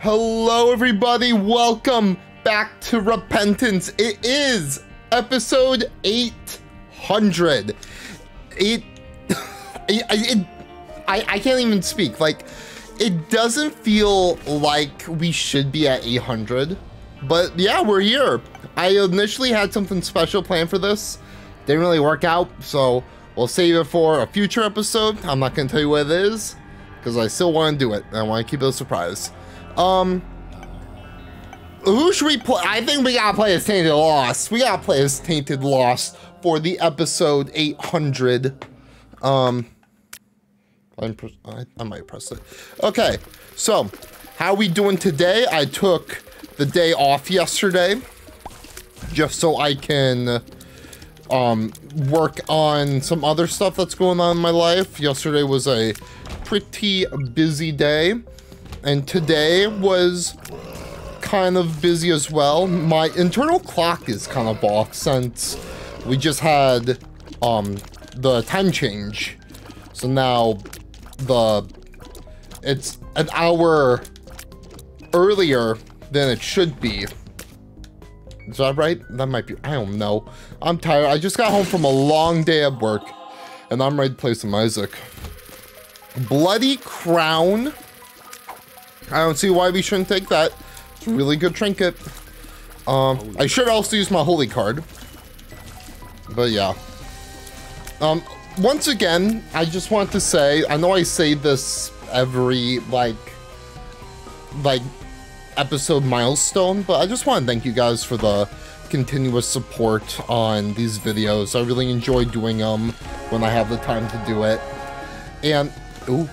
Hello, everybody. Welcome back to Repentance. It is episode 800. It, it, it I, I can't even speak. Like, it doesn't feel like we should be at 800, but yeah, we're here. I initially had something special planned for this. Didn't really work out, so we'll save it for a future episode. I'm not gonna tell you what it is, because I still want to do it. I want to keep it a surprise. Um, who should we play? I think we gotta play as Tainted Lost. We gotta play as Tainted Lost for the episode 800. Um, I, I might press it. Okay, so how we doing today? I took the day off yesterday just so I can um, work on some other stuff that's going on in my life. Yesterday was a pretty busy day, and today was kind of busy as well. My internal clock is kind of off since we just had um, the time change. So now the it's an hour earlier than it should be. Is that right? That might be, I don't know. I'm tired. I just got home from a long day at work and I'm ready to play some Isaac. Bloody Crown. I don't see why we shouldn't take that. It's a really good trinket. Um, I should also use my holy card. But yeah. Um, once again, I just want to say, I know I say this every, like, like, episode milestone, but I just want to thank you guys for the continuous support on these videos. I really enjoy doing them when I have the time to do it. And, ooh,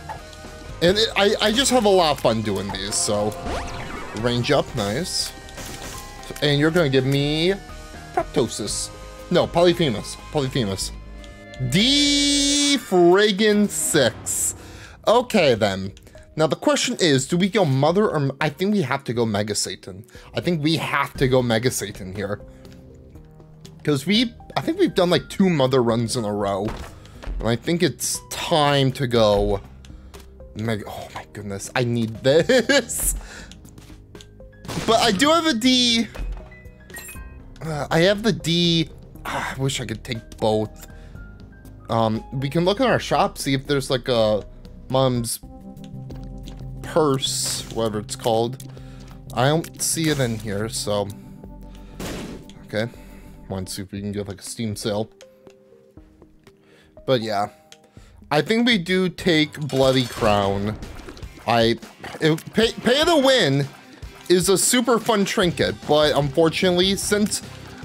and it, I, I just have a lot of fun doing these, so range up, nice. And you're gonna give me Proptosis. No, Polyphemus, Polyphemus. D friggin' six. Okay then. Now the question is, do we go Mother or... I think we have to go Mega Satan. I think we have to go Mega Satan here. Because we... I think we've done like two Mother runs in a row. And I think it's time to go... Oh my goodness, I need this. but I do have a D... Uh, I have the D... Ah, I wish I could take both. Um, we can look in our shop, see if there's like a mom's purse, whatever it's called. I don't see it in here, so... Okay. Want to see if we can get like a Steam sale. But yeah. I think we do take Bloody Crown. I... Pay, pay the win is a super fun trinket, but unfortunately, since...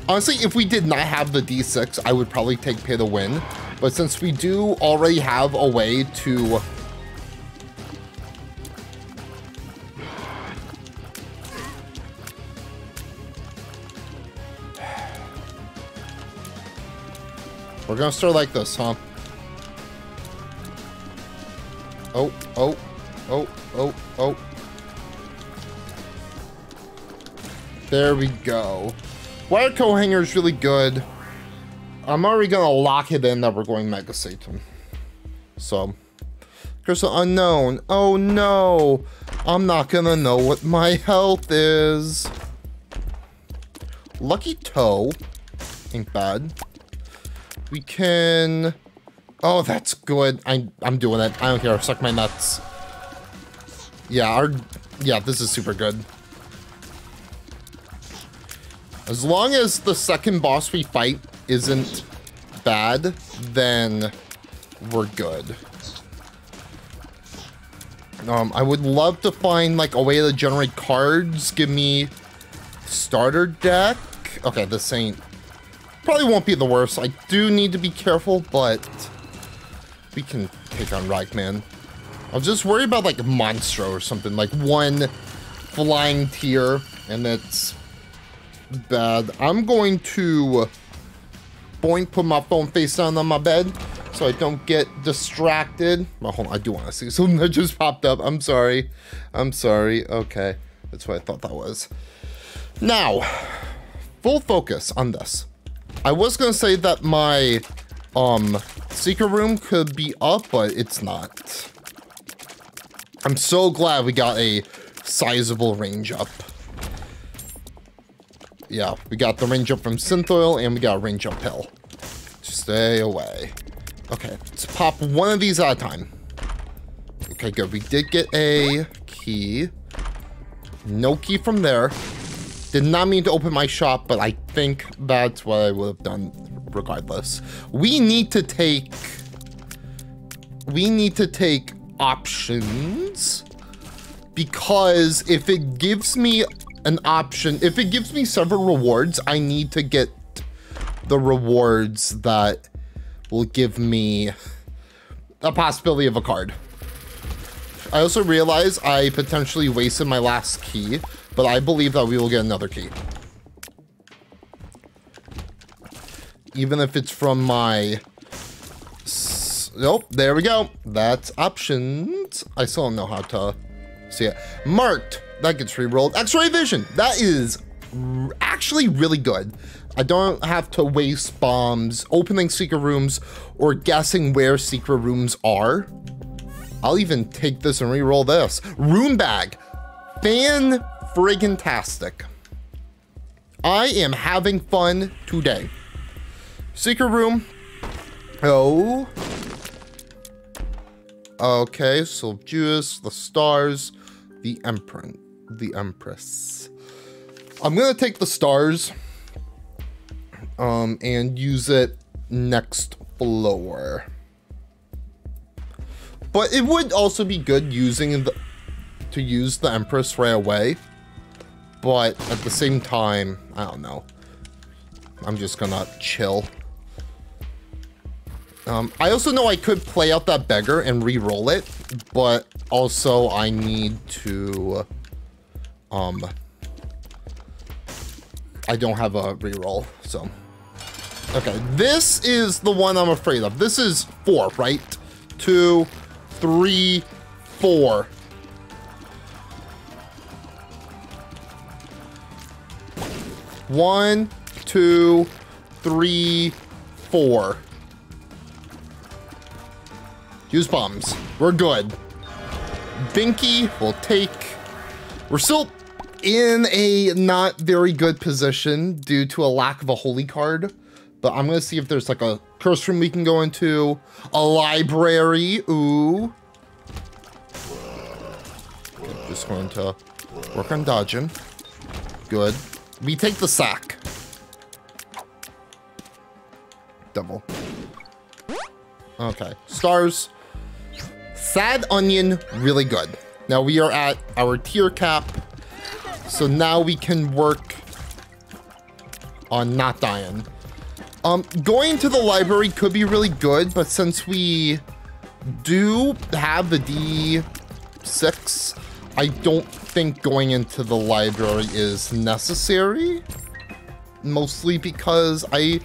Honestly, if we did not have the D6, I would probably take Pay to Win. But since we do already have a way to... We're gonna start like this, huh? Oh, oh, oh, oh, oh. There we go. Wire coat hanger is really good. I'm already gonna lock it in that we're going Mega Satan. So, Crystal Unknown. Oh no! I'm not gonna know what my health is. Lucky Toe. Ain't bad. We can... Oh, that's good. I, I'm doing it. I don't care. Suck my nuts. Yeah, our... Yeah, this is super good. As long as the second boss we fight isn't bad, then we're good. Um, I would love to find like a way to generate cards. Give me starter deck. Okay, this ain't probably won't be the worst. I do need to be careful, but we can take on Ragman. I was just worried about like a Monstro or something, like one flying tier, and it's bad. I'm going to boink, put my phone face down on my bed so I don't get distracted. Well, hold on, I do want to see something that just popped up. I'm sorry. I'm sorry. Okay, that's what I thought that was. Now, full focus on this. I was going to say that my um secret room could be up, but it's not. I'm so glad we got a sizable range up. Yeah, we got the range up from Synthoil and we got range up hill. Stay away. Okay, let's pop one of these at a time. Okay, good. We did get a key. No key from there. Did not mean to open my shop, but I think that's what I would have done regardless. We need to take... We need to take options because if it gives me an option, if it gives me several rewards, I need to get the rewards that will give me a possibility of a card. I also realize I potentially wasted my last key, but I believe that we will get another key. Even if it's from my... Nope, there we go. That's options. I still don't know how to see it. Marked. That gets re-rolled. X-ray vision. That is actually really good. I don't have to waste bombs opening secret rooms or guessing where secret rooms are. I'll even take this and re-roll this. Rune bag. Fan friggin' tastic. I am having fun today. Secret room. Oh. Okay, so Judas, the stars, the emperor, the empress. I'm gonna take the stars um, and use it next floor. But it would also be good using the to use the Empress right away. But at the same time, I don't know. I'm just gonna chill. Um, I also know I could play out that beggar and re-roll it, but also I need to, um, I don't have a re-roll, so. Okay, this is the one I'm afraid of. This is four, right? Two, three, four. One, two, three, four. Use bombs. We're good. Binky will take... We're still in a not very good position due to a lack of a holy card. But I'm gonna see if there's like a curse room we can go into. A library, ooh. Okay, just going to work on dodging. Good. We take the sack. Double. Okay, stars. Sad onion, really good. Now we are at our tear cap. So now we can work on not dying. Um, going to the library could be really good, but since we do have the D6, I don't think going into the library is necessary. Mostly because I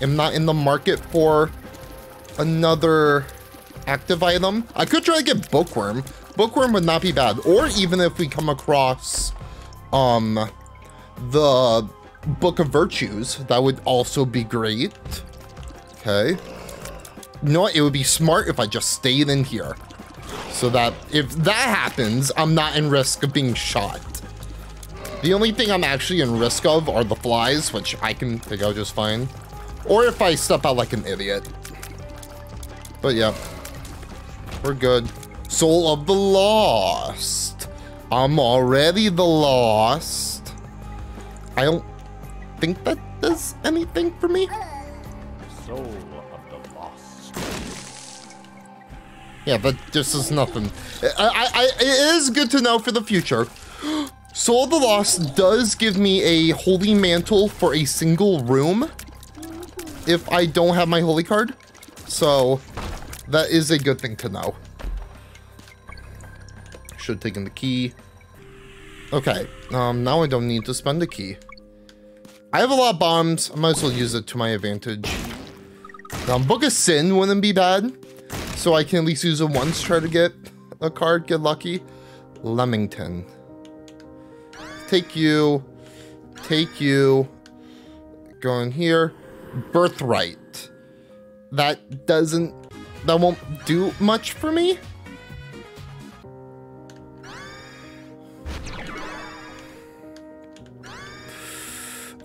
am not in the market for another active item. I could try to get Bookworm. Bookworm would not be bad. Or even if we come across um, the Book of Virtues. That would also be great. Okay. You know what? It would be smart if I just stayed in here. So that if that happens, I'm not in risk of being shot. The only thing I'm actually in risk of are the flies, which I can take out just fine. Or if I step out like an idiot. But yeah. We're good. Soul of the Lost. I'm already the Lost. I don't think that does anything for me. Soul of the lost. Yeah, but this is nothing. I, I, I, it is good to know for the future. Soul of the Lost does give me a holy mantle for a single room if I don't have my holy card. So that is a good thing to know. Should have taken the key. Okay, um, now I don't need to spend the key. I have a lot of bombs. I might as well use it to my advantage. Um, Book of Sin wouldn't be bad. So I can at least use it once, try to get a card, get lucky. Lemegeton. Take you. Take you. Going here. Birthright. That doesn't that won't do much for me.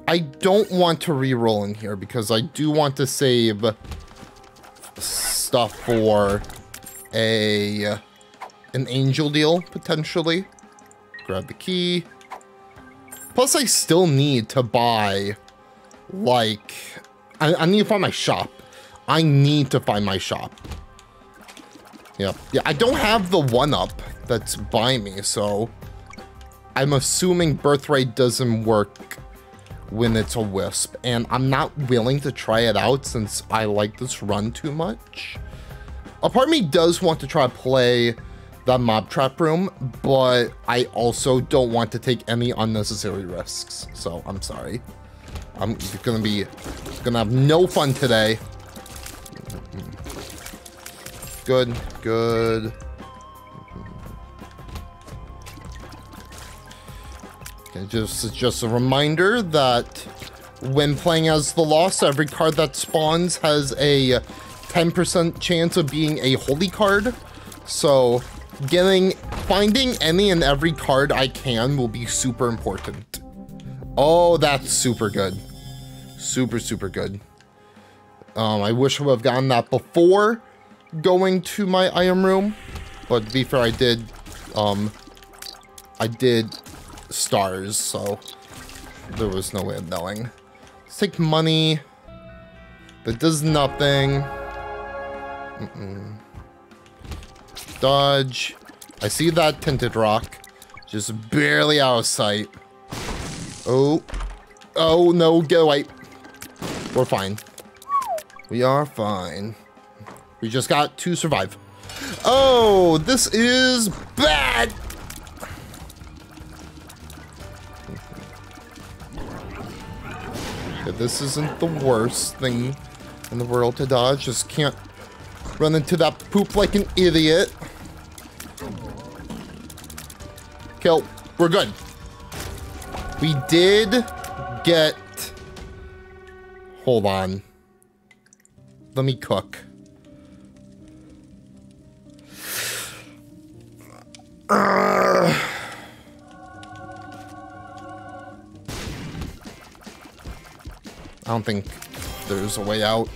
I don't want to re-roll in here because I do want to save stuff for a an angel deal potentially. Grab the key. Plus, I still need to buy like I, I need to find my shop I need to find my shop. Yeah, yeah. I don't have the one up that's by me, so I'm assuming birthright doesn't work when it's a wisp, and I'm not willing to try it out since I like this run too much. A part of me does want to try to play the mob trap room, but I also don't want to take any unnecessary risks. So I'm sorry. I'm gonna be gonna have no fun today. Good, good. Okay, just just a reminder that when playing as the Lost, every card that spawns has a 10% chance of being a holy card. So getting finding any and every card I can will be super important. Oh, that's super good. Super, super good. Um, I wish I would have gotten that before going to my item room. But to be fair, I did, um, I did stars, so there was no way of knowing. Let's take money. That does nothing. Mm -mm. Dodge. I see that tinted rock. Just barely out of sight. Oh. Oh, no, get away. We're fine. We are fine. We just got to survive. Oh, this is bad. Okay, this isn't the worst thing in the world to dodge. Just can't run into that poop like an idiot. Kill. Oh, we're good. We did get... Hold on. Let me cook. I don't think there's a way out.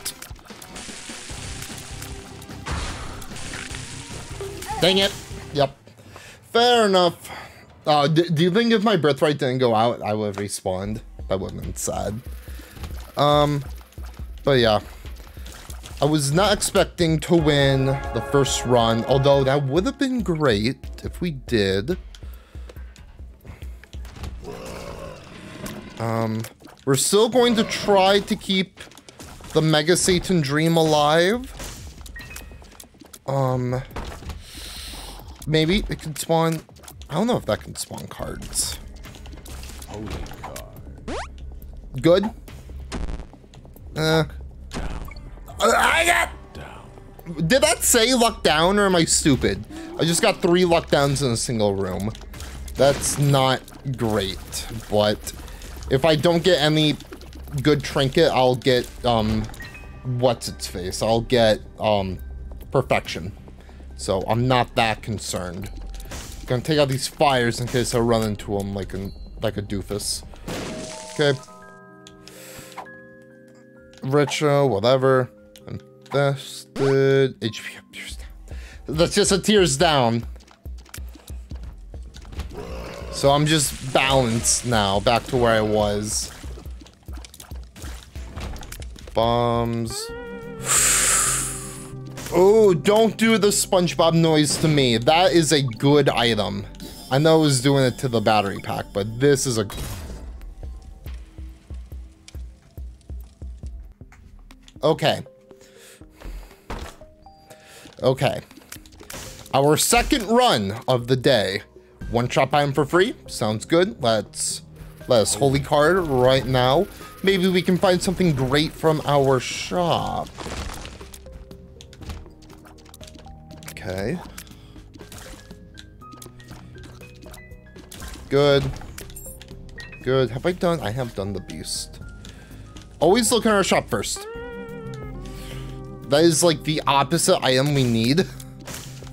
Dang it. Yep. Fair enough. Uh, do you think if my birthright didn't go out, I would have respawned? That would have been sad. Um, but yeah. I was not expecting to win the first run, although that would have been great if we did. Um, we're still going to try to keep the Mega Satan dream alive. Um, maybe it can spawn. I don't know if that can spawn cards. Holy card. Good. Uh, I got. Did that say luck down or am I stupid? I just got three luck downs in a single room. That's not great, but if I don't get any good trinket, I'll get, um, what's its face? I'll get, um, perfection. So I'm not that concerned. Gonna take out these fires in case I run into them like a, like a doofus. Okay. Retro, whatever. HP up, tears down. That's just a tears down. So I'm just balanced now, back to where I was. Bombs. Oh, don't do the SpongeBob noise to me. That is a good item. I know I was doing it to the battery pack, but this is a... Okay. Okay. Our second run of the day. One shop item for free. Sounds good. Let's let's holy card right now. Maybe we can find something great from our shop. Okay. Good. Good. Have I done? I have done the beast. Always look in our shop first. That is like the opposite item we need.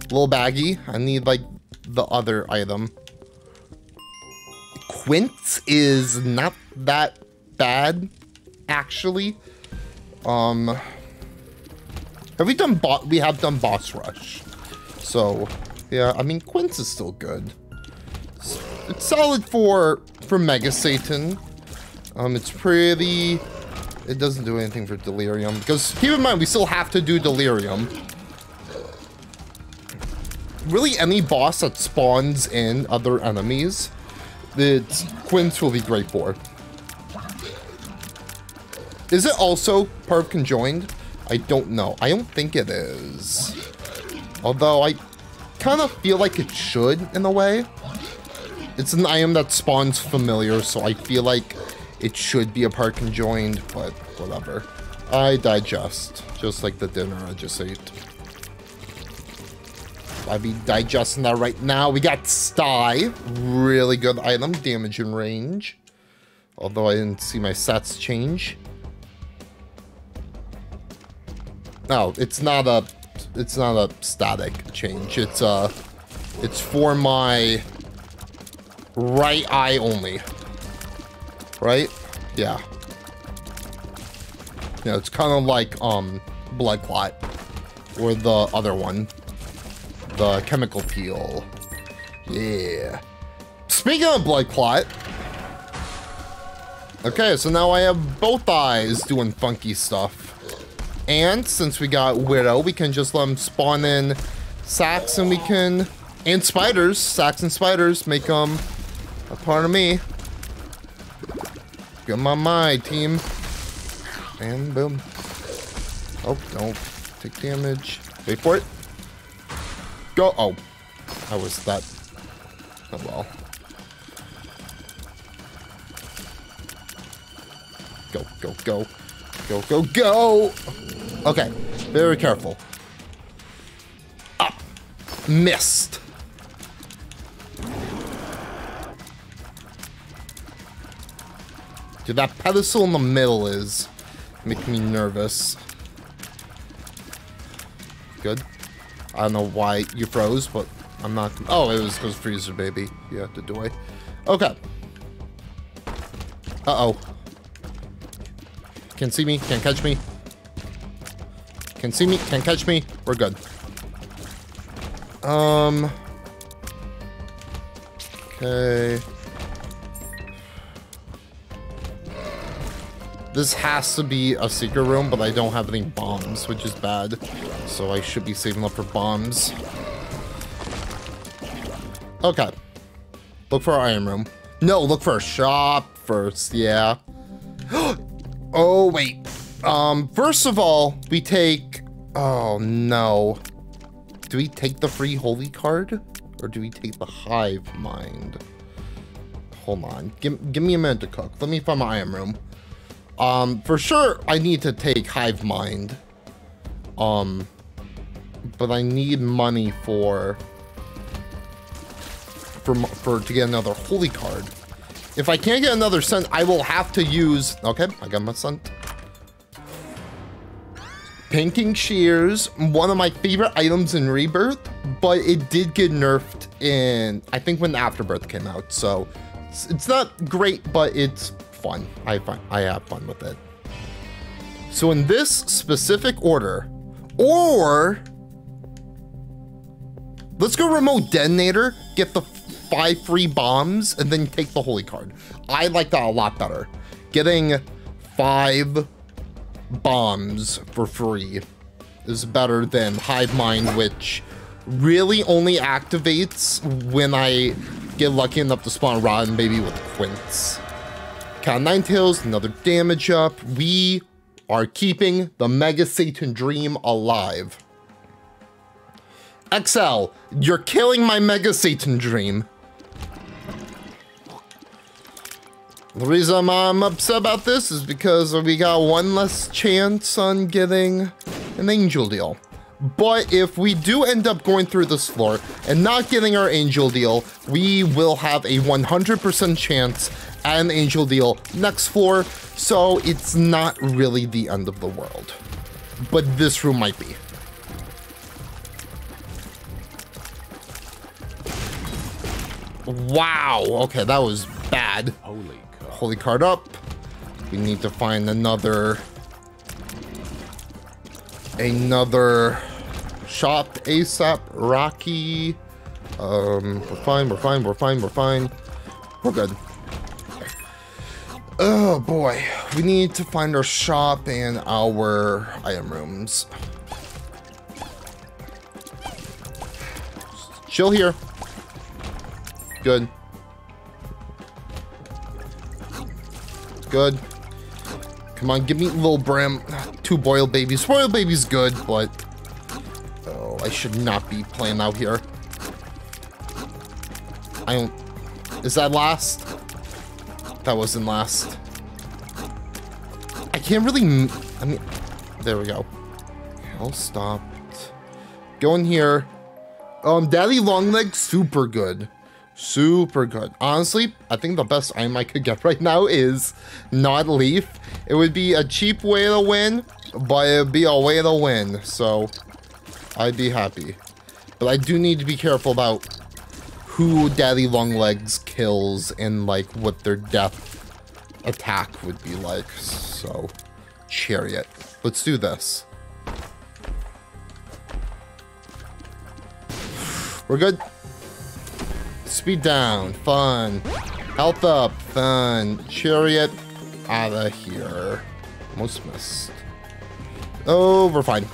Little baggy. I need like the other item. Quints is not that bad, actually. Um, have we done bot? We have done boss rush. So, yeah, I mean, Quints is still good. It's, it's solid for for Mega Satan. Um, it's pretty. It doesn't do anything for Delirium because keep in mind we still have to do Delirium. Really, any boss that spawns in other enemies, the Quints will be great for. Is it also part of Conjoined? I don't know. I don't think it is. Although I kind of feel like it should in a way. It's an item that spawns familiar, so I feel like it should be a part conjoined, but whatever. I digest, just like the dinner I just ate. I'll be digesting that right now. We got Stye, really good item, damage and range. Although I didn't see my stats change. No, it's not a it's not a static change. It's uh it's for my right eye only. Right? Yeah. Yeah, it's kind of like um blood clot or the other one. The chemical peel. Yeah. Speaking of blood clot. Okay, so now I have both eyes doing funky stuff. And since we got Widow, we can just let them spawn in sacks and we can... And spiders. Sacks and spiders make them a part of me. Get my my team. And boom. Oh, don't take damage. Wait for it. Go. Oh. I was that. Oh well. Go, go, go. Go, go, go! Okay, very careful. Up. Missed. Dude, that pedestal in the middle is making me nervous. Good. I don't know why you froze, but I'm not... Oh, it was because Freezer Baby. Yeah, the doy. Okay. Uh-oh. Can't see me, Can't catch me. Can't see me, Can't catch me. We're good. Um. Okay. This has to be a secret room, but I don't have any bombs, which is bad. So I should be saving up for bombs. Okay. Look for our item room. No, look for a shop first, yeah. oh, wait. Um, first of all, we take... Oh, no. Do we take the free holy card? Or do we take the hive mind? Hold on. Give, give me a minute to cook. Let me find my item room. Um, for sure, I need to take hive mind. Um, but I need money for... For, for to get another holy card. If I can't get another cent, I will have to use... Okay, I got my cent. Pinking Shears, one of my favorite items in Rebirth, but it did get nerfed in, I think when Afterbirth came out, so it's, it's not great, but it's fun. I find I have fun with it. So in this specific order, or let's go remote detonator, get the five free bombs, and then take the holy card. I like that a lot better. Getting five bombs for free is better than Hive Mind, which really only activates when I get lucky enough to spawn Rotten Baby with Quints. Cat Nine Tails, another damage up. We are keeping the Mega Satan Dream alive. XL, you're killing my Mega Satan Dream. The reason I'm upset about this is because we got one less chance on getting an angel deal. But if we do end up going through this floor and not getting our angel deal, we will have a 100% chance at an angel deal next floor, so it's not really the end of the world. But this room might be. Wow, okay, that was bad. Holy cow. Holy card up. We need to find another... Another shop ASAP. Rocky. Um, we're fine, we're fine, we're fine, we're fine. We're good. Oh boy. We need to find our shop and our item rooms. Chill here. Good. Good. Come on, give me little brim. Two boiled babies. Boiled babies good, but... Oh, I should not be playing out here. I don't... Is that last? That wasn't last. I can't really... I mean... There we go. I'll stop. Go in here. Um, Daddy Longleg, super good. Super good. Honestly, I think the best item I could get right now is not Leaf. It would be a cheap way to win, but it'd be a way to win. So, I'd be happy. But I do need to be careful about who Daddy Longlegs kills and like what their death attack would be like. So, Chariot. Let's do this. We're good. Speed down. Fun. Health up. Fun. Chariot. Out of here. Most missed. Oh, we're fine.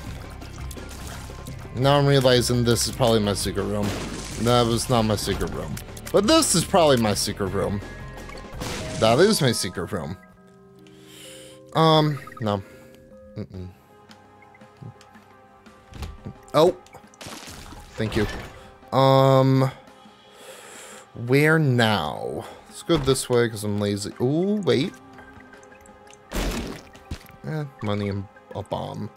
Now I'm realizing this is probably my secret room. That was not my secret room. But this is probably my secret room. That is my secret room. Um, no. Mm -mm. Oh. Thank you. Um, where now? Let's go this way because I'm lazy. Oh, wait. Eh, money and a bomb.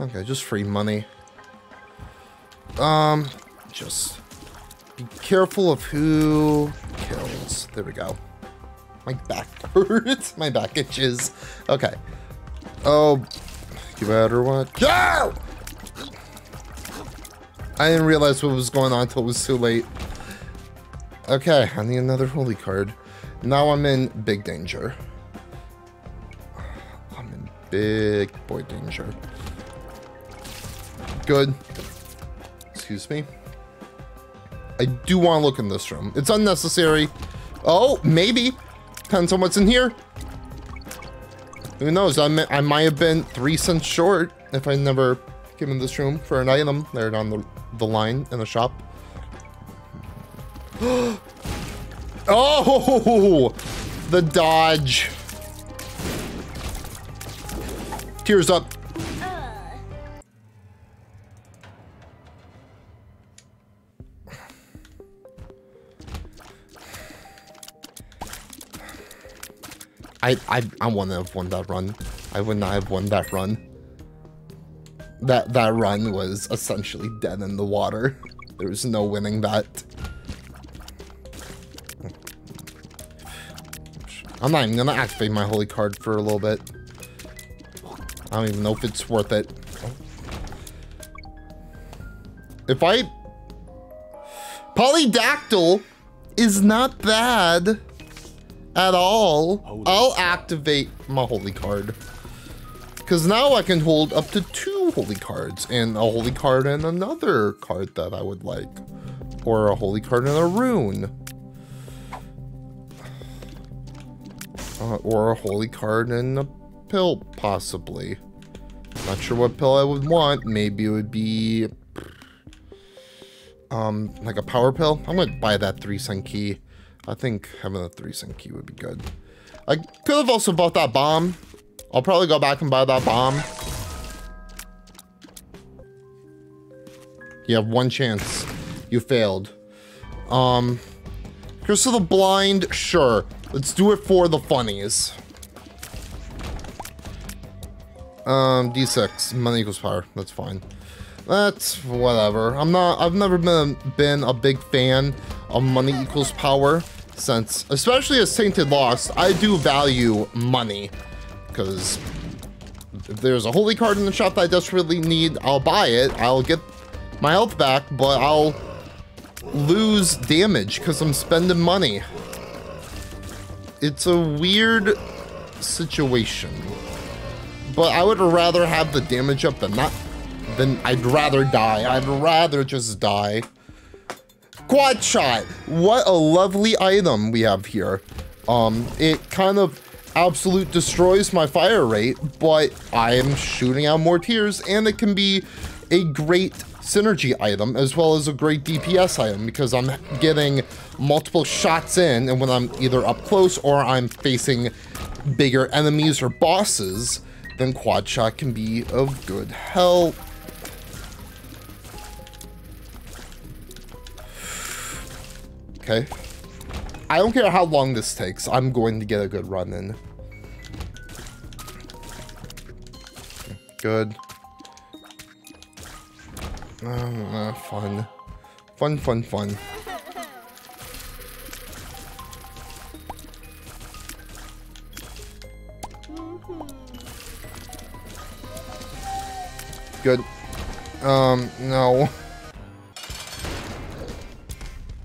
Okay, just free money. Um, just be careful of who kills. There we go. My back hurts. My back itches. Okay. Oh, you better watch. Go! I didn't realize what was going on until it was too late. Okay, I need another holy card. Now I'm in big danger. I'm in big boy danger. Good. Excuse me. I do want to look in this room. It's unnecessary. Oh, maybe. Depends on what's in here. Who knows? I, may, I might have been three cents short if I never came in this room for an item there down the the line in the shop. oh, the dodge. Tears up. I, I, I wouldn't have won that run. I would not have won that run that that run was essentially dead in the water. There was no winning that. I'm not even gonna activate my holy card for a little bit. I don't even know if it's worth it. If I... Polydactyl is not bad at all. I'll activate my holy card. Because now I can hold up to two holy cards and a holy card and another card that I would like. Or a holy card and a rune. Uh, or a holy card and a pill, possibly. Not sure what pill I would want. Maybe it would be... Um, like a power pill. I'm gonna buy that 3 cent key. I think having a 3 cent key would be good. I could have also bought that bomb. I'll probably go back and buy that bomb. You have one chance. You failed. Um, of the Blind, sure. Let's do it for the funnies. Um, D6, money equals power. That's fine. That's whatever. I'm not, I've never been, been a big fan of money equals power since, especially as Tainted Lost, I do value money because if there's a holy card in the shop that I desperately need, I'll buy it. I'll get my health back, but I'll lose damage because I'm spending money. It's a weird situation. But I would rather have the damage up than not. Then I'd rather die. I'd rather just die. Quad shot. What a lovely item we have here. Um, it kind of absolute destroys my fire rate, but I am shooting out more tears, and it can be a great synergy item as well as a great DPS item because I'm getting multiple shots in, and when I'm either up close or I'm facing bigger enemies or bosses, then quad shot can be of good help. Okay. I don't care how long this takes. I'm going to get a good run in. Good. Uh, fun. Fun, fun, fun. Good. Um, no.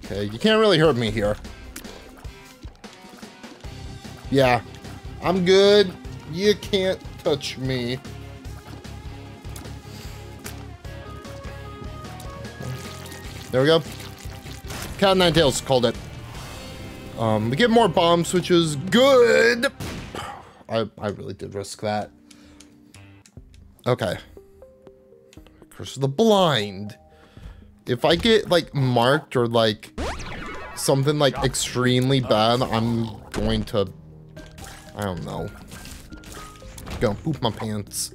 Okay, you can't really hurt me here. Yeah, I'm good. You can't touch me. There we go. Cat Nine Tails called it. Um, we get more bombs, which is good. I, I really did risk that. Okay. Curse of the Blind. If I get, like, marked or, like, something, like, extremely bad, I'm going to... I don't know. Go poop my pants.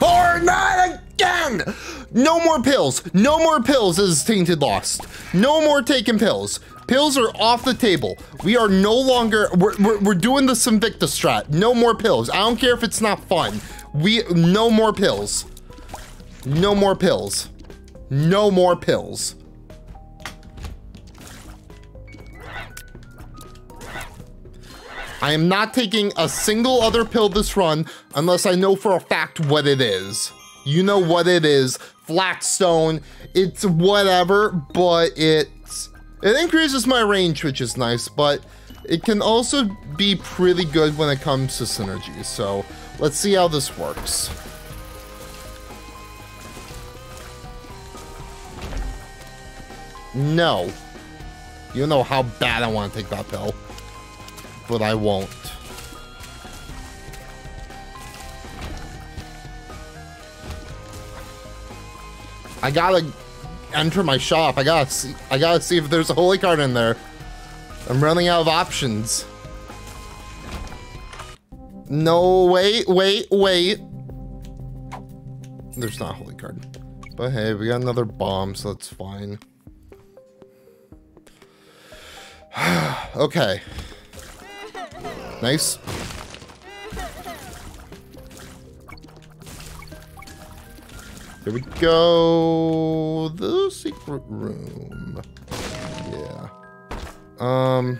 Or not again! No more pills. No more pills is Tainted Lost. No more taking pills. Pills are off the table. We are no longer, we're, we're, we're doing the Invicta strat. No more pills. I don't care if it's not fun. We, no more pills. No more pills. No more pills. I am not taking a single other pill this run unless I know for a fact what it is. You know what it is. Flatstone. It's whatever, but it's... It increases my range, which is nice, but it can also be pretty good when it comes to synergy. So let's see how this works. No. You know how bad I want to take that pill. But I won't. I gotta enter my shop. I gotta see I gotta see if there's a holy card in there. I'm running out of options. No, wait, wait, wait. There's not a holy card. But hey, we got another bomb, so that's fine. okay. Nice. Here we go. The secret room. Yeah. Um.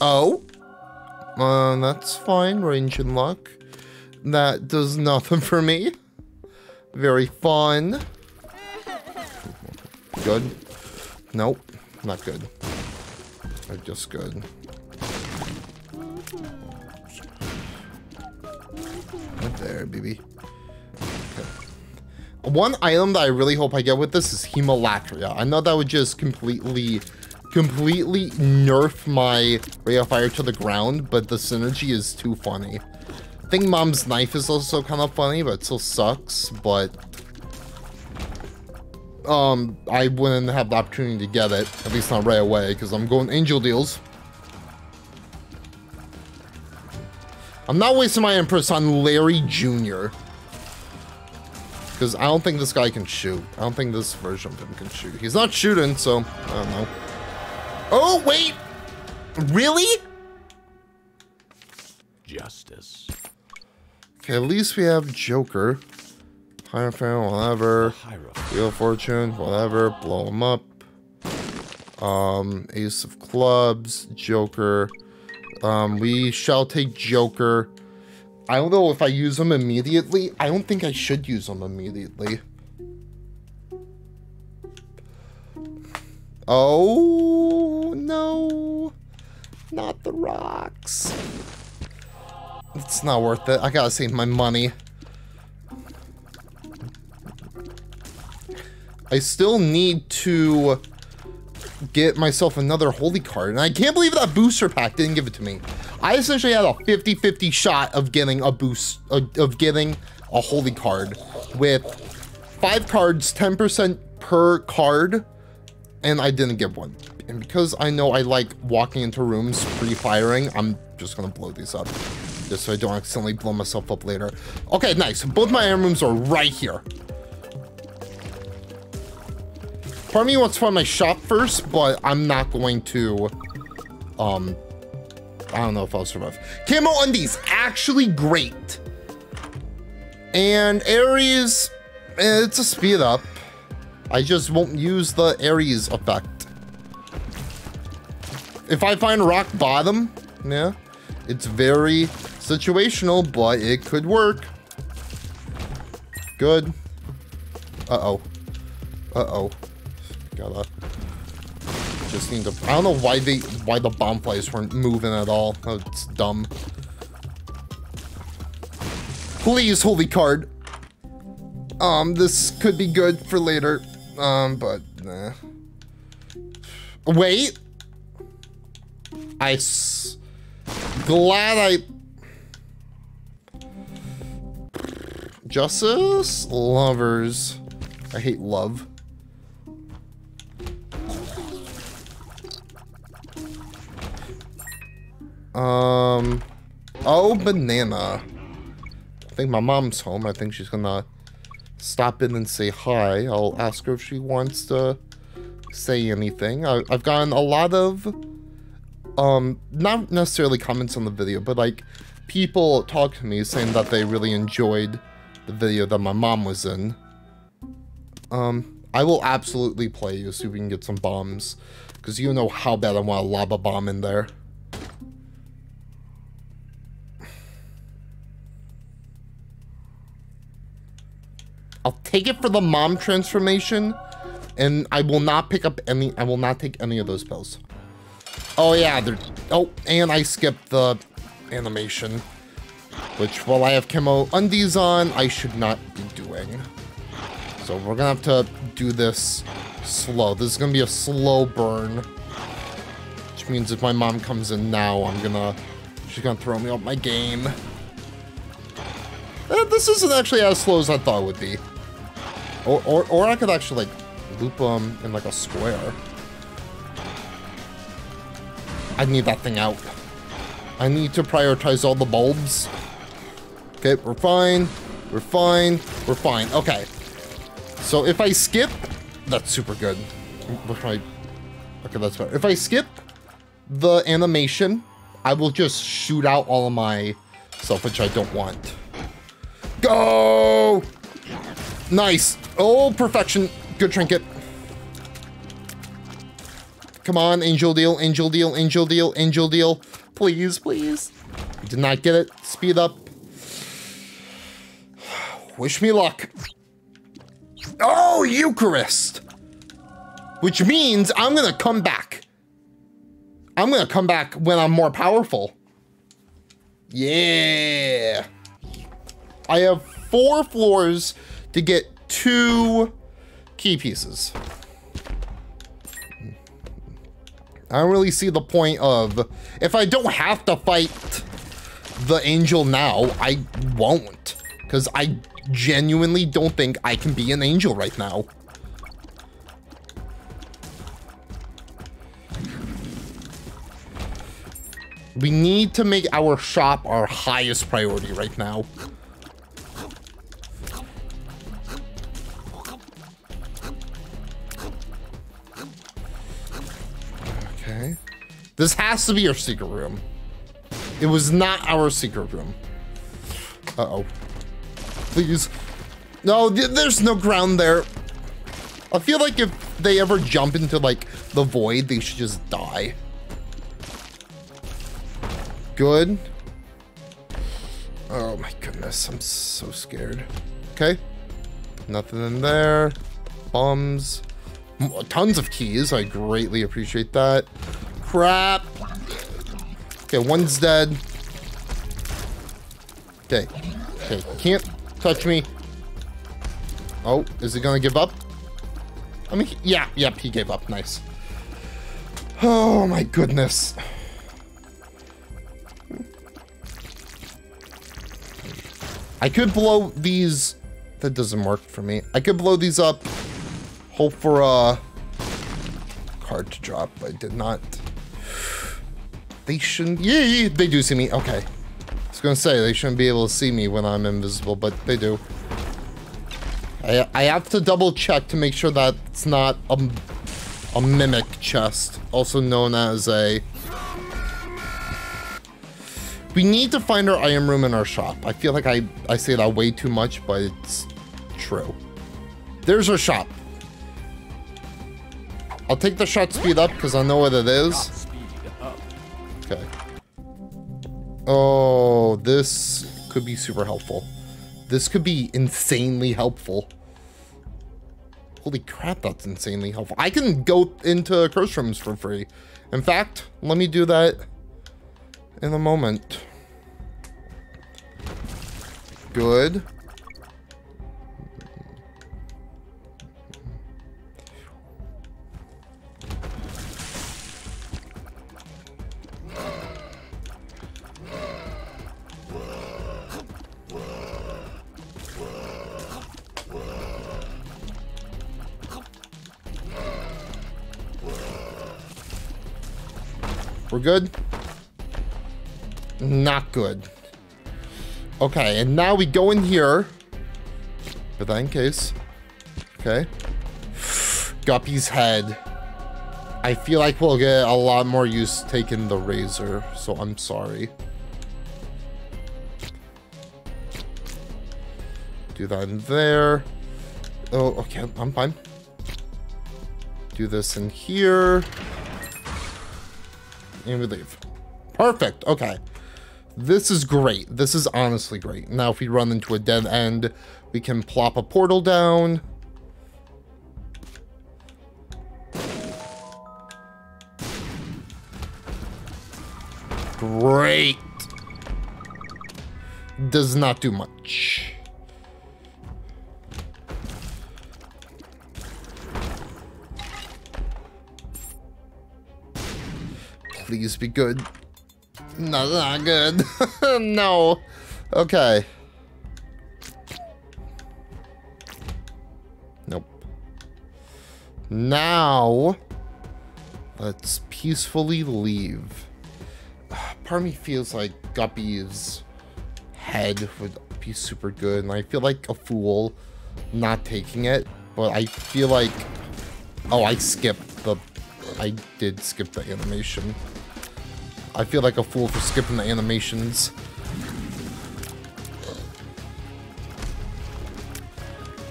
Oh. Uh, that's fine. Range and luck. That does nothing for me. Very fun. Good. Nope. Not good. They're just good. Right there, baby. Okay. One item that I really hope I get with this is Hemolacria. I know that would just completely, completely nerf my Ray of Fire to the ground, but the synergy is too funny. I think Mom's Knife is also kind of funny, but it still sucks, but... Um, I wouldn't have the opportunity to get it, at least not right away, because I'm going Angel Deals. I'm not wasting my Empress on Larry Jr. Because I don't think this guy can shoot. I don't think this version of him can shoot. He's not shooting, so I don't know. Oh, wait! Really? Justice. Okay, at least we have Joker. Hierophant, whatever. Wheel of Fortune, whatever. Blow him up. Um, Ace of Clubs, Joker. Um, we shall take Joker. I don't know if I use them immediately. I don't think I should use them immediately. Oh, no. Not the rocks. It's not worth it. I gotta save my money. I still need to get myself another holy card. And I can't believe that booster pack didn't give it to me. I essentially had a 50-50 shot of getting a boost, of getting a holy card with five cards, 10% per card, and I didn't get one. And because I know I like walking into rooms pre-firing, I'm just gonna blow these up. Just so I don't accidentally blow myself up later. Okay, nice. Both my item rooms are right here. Part of me wants to find my shop first, but I'm not going to, um, I don't know if I'll survive. Camo undies, actually great. And Aries, eh, it's a speed up. I just won't use the Aries effect. If I find rock bottom, yeah, it's very situational, but it could work. Good. Uh-oh. Uh-oh. Gotta just need to. I don't know why they why the bomb flies weren't moving at all. That's dumb. Please, holy card. Um, this could be good for later. Um, but nah. Wait. I s glad I. Justice lovers. I hate love. Um, oh, banana. I think my mom's home. I think she's gonna stop in and say hi. I'll ask her if she wants to say anything. I, I've gotten a lot of, um, not necessarily comments on the video, but like people talk to me saying that they really enjoyed the video that my mom was in. Um, I will absolutely play you so we can get some bombs. Because you know how bad I want a lava bomb in there. I'll take it for the mom transformation, and I will not pick up any, I will not take any of those pills. Oh yeah, they're, oh, and I skipped the animation, which while I have camo undies on, I should not be doing. So we're gonna have to do this slow. This is gonna be a slow burn, which means if my mom comes in now, I'm gonna, she's gonna throw me off my game. Eh, this isn't actually as slow as I thought it would be. Or, or, or I could actually, like, loop them in, like, a square. I need that thing out. I need to prioritize all the bulbs. Okay, we're fine. We're fine. We're fine. Okay. So if I skip, that's super good. Okay, that's better. If I skip the animation, I will just shoot out all of my stuff, which I don't want. Go! Nice. Oh, perfection. Good trinket. Come on, angel deal, angel deal, angel deal, angel deal. Please, please. Did not get it. Speed up. Wish me luck. Oh, Eucharist. Which means I'm going to come back. I'm going to come back when I'm more powerful. Yeah. I have four floors to get two key pieces. I don't really see the point of, if I don't have to fight the angel now, I won't. Because I genuinely don't think I can be an angel right now. We need to make our shop our highest priority right now. This has to be our secret room. It was not our secret room. Uh-oh. Please. No, th there's no ground there. I feel like if they ever jump into, like, the void, they should just die. Good. Oh my goodness, I'm so scared. Okay. Nothing in there. Bombs. Tons of keys. I greatly appreciate that. Crap. Okay, one's dead. Okay. Okay, can't touch me. Oh, is he gonna give up? I mean, yeah, yep, he gave up. Nice. Oh my goodness. I could blow these. That doesn't work for me. I could blow these up. Hope for a card to drop. I did not. They shouldn't. Yeah, yeah, they do see me. Okay. I was gonna say they shouldn't be able to see me when I'm invisible, but they do. I I have to double check to make sure that it's not a a mimic chest, also known as a. We need to find our item room in our shop. I feel like I, I say that way too much, but it's true. There's our shop. I'll take the shot speed up because I know what it is. Okay. Oh, this could be super helpful. This could be insanely helpful. Holy crap, that's insanely helpful. I can go into curse rooms for free. In fact, let me do that in a moment. Good. We're good? Not good. Okay, and now we go in here. For that in case. Okay. Guppy's head. I feel like we'll get a lot more use taking the razor, so I'm sorry. Do that in there. Oh, okay, I'm fine. Do this in here. And we leave. Perfect, okay. This is great. This is honestly great. Now if we run into a dead end, we can plop a portal down. Great. Does not do much. Please be good. No, not good. no. Okay. Nope. Now, let's peacefully leave. Part me feels like Guppy's head would be super good, and I feel like a fool not taking it, but I feel like... Oh, I skipped the... I did skip the animation. I feel like a fool for skipping the animations.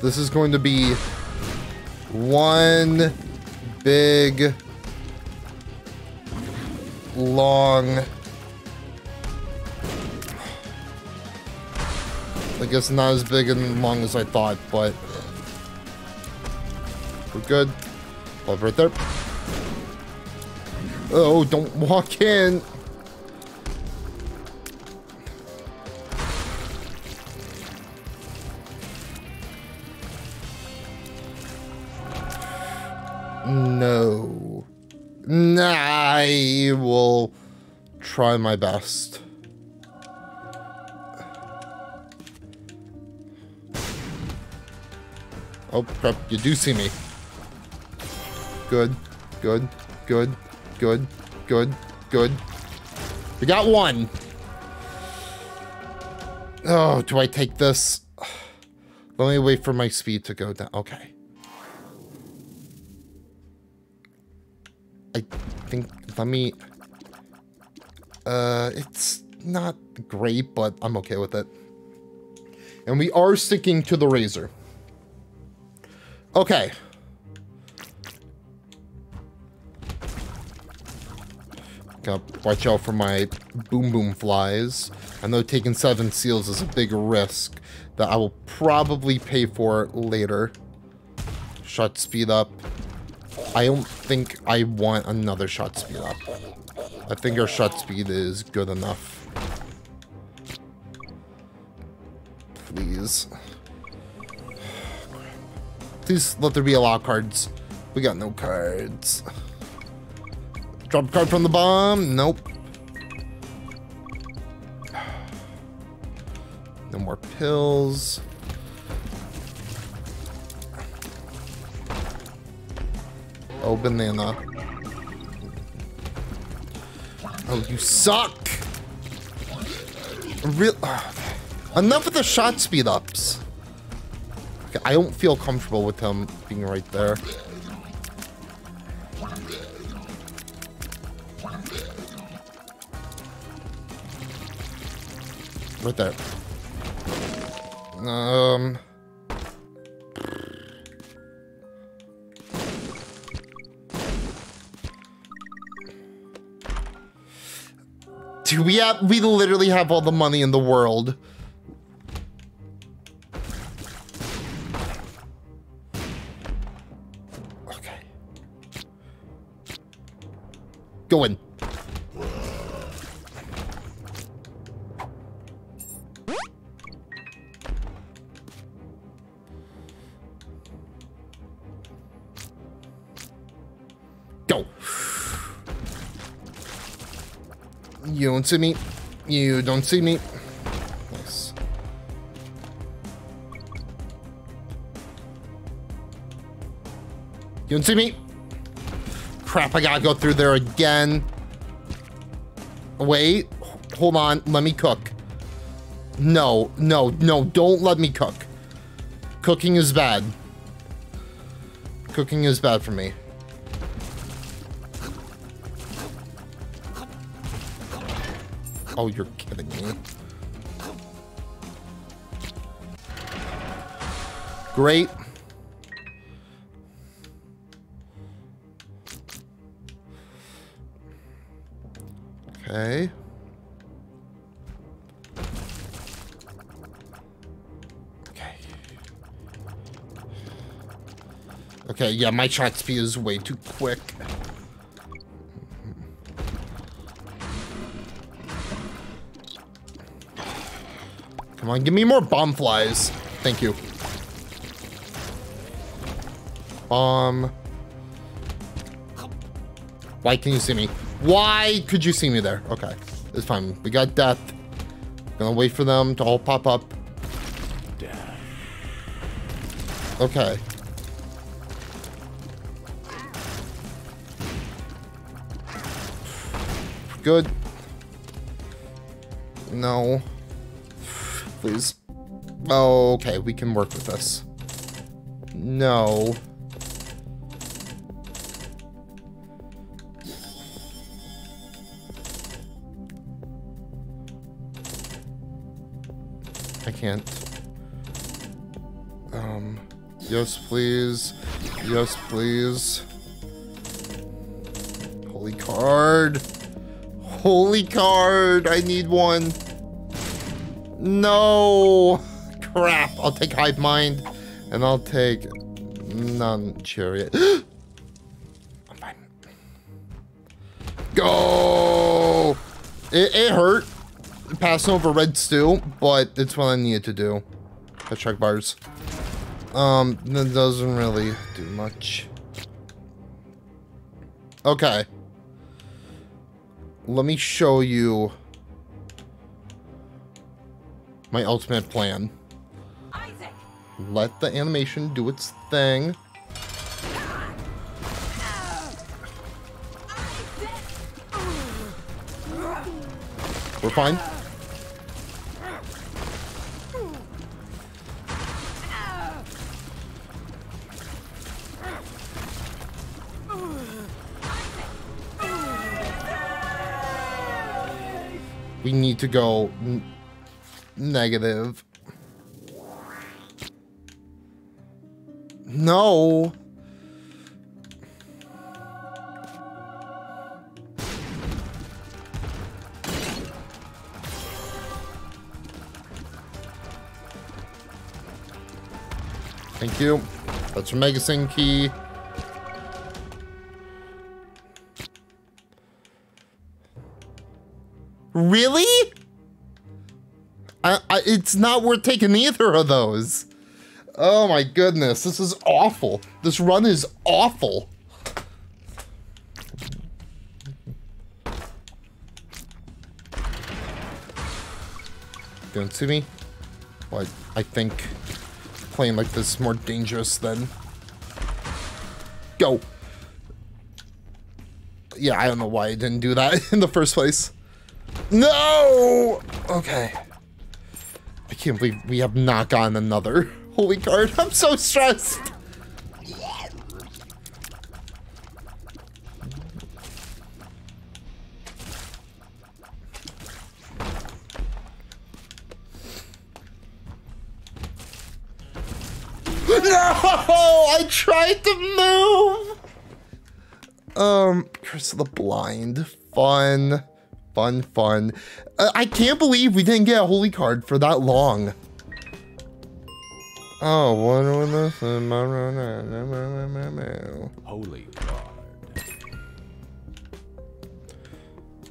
This is going to be one big long I guess not as big and long as I thought, but we're good. Love right there. Oh, don't walk in. Try my best. Oh, crap. You do see me. Good. Good. Good. Good. Good. Good. We got one. Oh, do I take this? Let me wait for my speed to go down. Okay. I think, let me... Uh, it's not great, but I'm okay with it. And we are sticking to the razor. Okay. Gotta watch out for my boom boom flies. I know taking seven seals is a big risk that I will probably pay for later. Shot speed up. I don't think I want another shot speed up. I think our shot speed is good enough. Please. Please let there be a lot of cards. We got no cards. Drop a card from the bomb. Nope. No more pills. Oh, uh, banana. Oh, you suck! Real. Enough of the shot speed ups. Okay, I don't feel comfortable with him being right there. Right there. Um. Dude, we have we literally have all the money in the world. Okay. Go in. Don't see me. You don't see me. Nice. You don't see me. Crap, I gotta go through there again. Wait. Hold on. Let me cook. No, no, no. Don't let me cook. Cooking is bad. Cooking is bad for me. Oh, you're kidding me. Great. Okay. Okay. Okay, yeah, my shot speed is way too quick. Come on, give me more bomb flies. Thank you. Bomb. Why can you see me? Why could you see me there? Okay, it's fine. We got death. Gonna wait for them to all pop up. Okay. Good. No. Please. Okay, we can work with this. No. I can't. Um, yes, please. Yes, please. Holy card. Holy card. I need one. No. Crap. I'll take Hive Mind. And I'll take non chariot. I'm fine. Go. It, it hurt passing over red stew, but it's what I needed to do. Check bars. Um, that doesn't really do much. Okay. Let me show you my ultimate plan. Let the animation do its thing. We're fine. We need to go Negative. No. Thank you. That's your Mega Sing key. Really? I, I, it's not worth taking either of those. Oh my goodness, this is awful. This run is awful. Don't see me? What? I think playing like this is more dangerous than... Go! Yeah, I don't know why I didn't do that in the first place. No! Okay. Can't believe we have not gotten another holy card. I'm so stressed. No! I tried to move! Um, Curse of the Blind. Fun. Fun, fun. Uh, I can't believe we didn't get a holy card for that long. Oh, what was this? Holy card.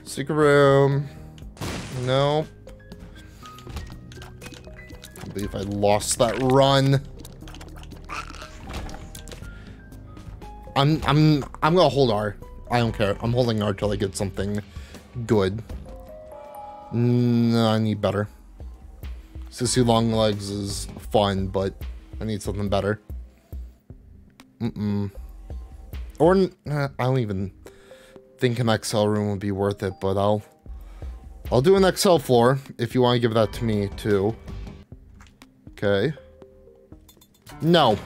Secret room. Nope. I believe I lost that run. I'm I'm I'm gonna hold R. I don't care. I'm holding R till I get something good. No, I need better. Sissy Long Legs is fun, but I need something better. Mm-mm. Or, I don't even think an XL room would be worth it, but I'll... I'll do an XL floor, if you want to give that to me, too. Okay. No.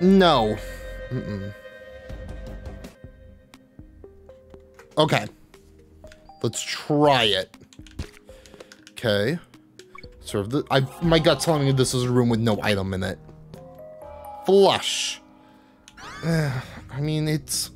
No. Mm -mm. Okay. Let's try it. Okay. Of the, I, my gut's telling me this is a room with no item in it. Flush. I mean, it's...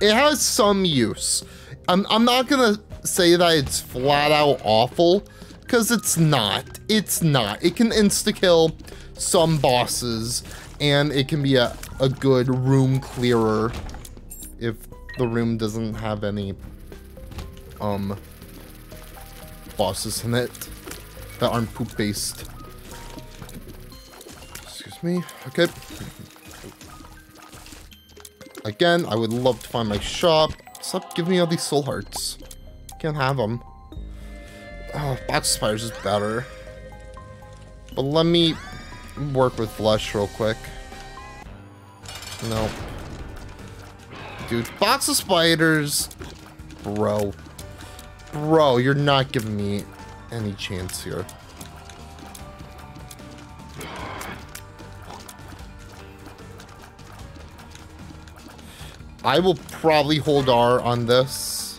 It has some use. I'm, I'm not gonna say that it's flat out awful, because it's not. It's not. It can insta-kill some bosses, and it can be a, a good room clearer if the room doesn't have any um bosses in it that aren't poop based. Excuse me. Okay. Again, I would love to find my shop. Stop giving me all these soul hearts. Can't have them. Oh, box spiders is better. But let me work with Flush real quick. Nope. Dude, box of spiders. Bro. Bro, you're not giving me any chance here. I will probably hold R on this.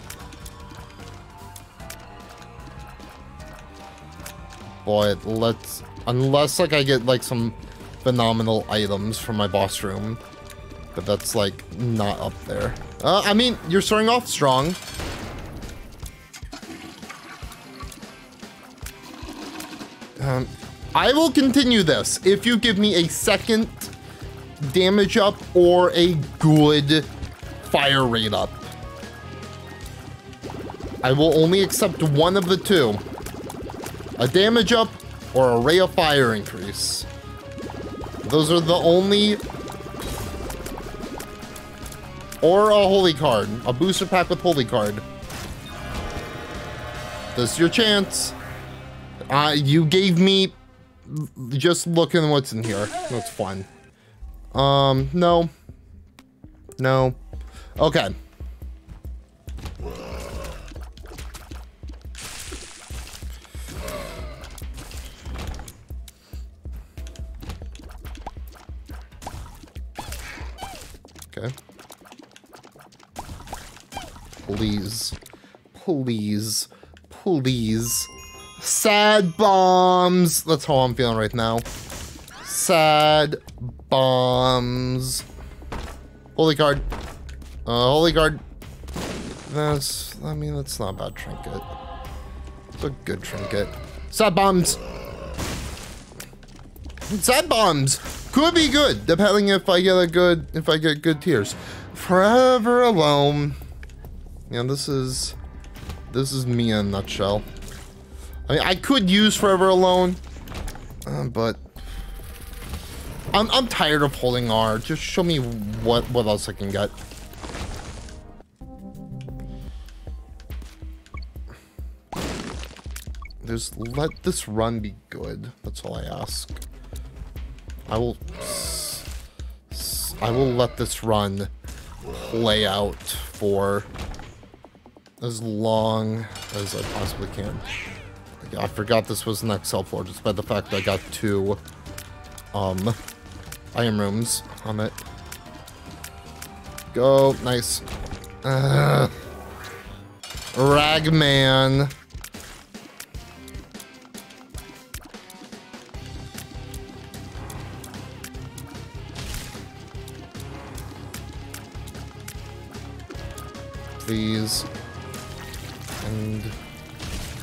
But let's... Unless, like, I get, like, some phenomenal items from my boss room. But that's, like, not up there. Uh, I mean, you're starting off strong. Um, I will continue this if you give me a second damage up or a good fire rate up. I will only accept one of the two. A damage up or a rate of fire increase. Those are the only... Or a holy card. A booster pack with holy card. This is your chance. Uh, you gave me... Just looking at what's in here. That's fun. Um, no. No. Okay. Please. Please. Please. Sad bombs. That's how I'm feeling right now. Sad bombs. Holy card. Uh, holy card. That's, I mean, that's not a bad trinket. It's a good trinket. Sad bombs. Sad bombs could be good, depending if I get a good if I get good tears. Forever alone. Yeah, this is this is me in a nutshell. I mean, I could use Forever Alone, uh, but I'm I'm tired of holding R. Just show me what what else I can get. Just let this run be good. That's all I ask. I will... I will let this run play out for as long as I possibly can. I forgot this was an XL floor just by the fact that I got two um, item rooms on it. Go, nice. Uh, Ragman. Please. And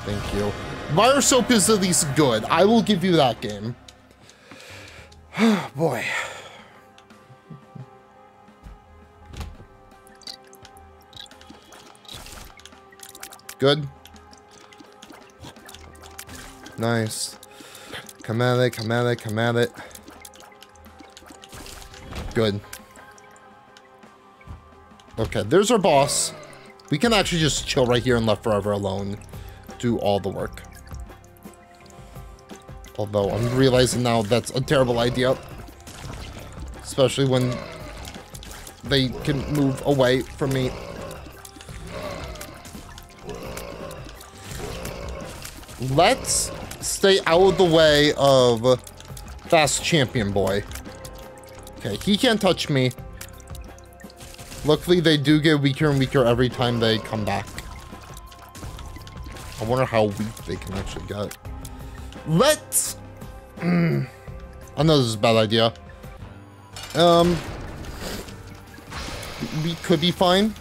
thank you. Wire Soap is at least good. I will give you that game. Boy. Good. Nice. Come at it, come at it, come at it. Good. Okay, there's our boss. We can actually just chill right here and let Forever Alone do all the work. Although I'm realizing now that's a terrible idea. Especially when they can move away from me. Let's stay out of the way of Fast Champion Boy. Okay, he can't touch me. Luckily, they do get weaker and weaker every time they come back. I wonder how weak they can actually get. Let's... Mm, I know this is a bad idea. Um... We could be fine.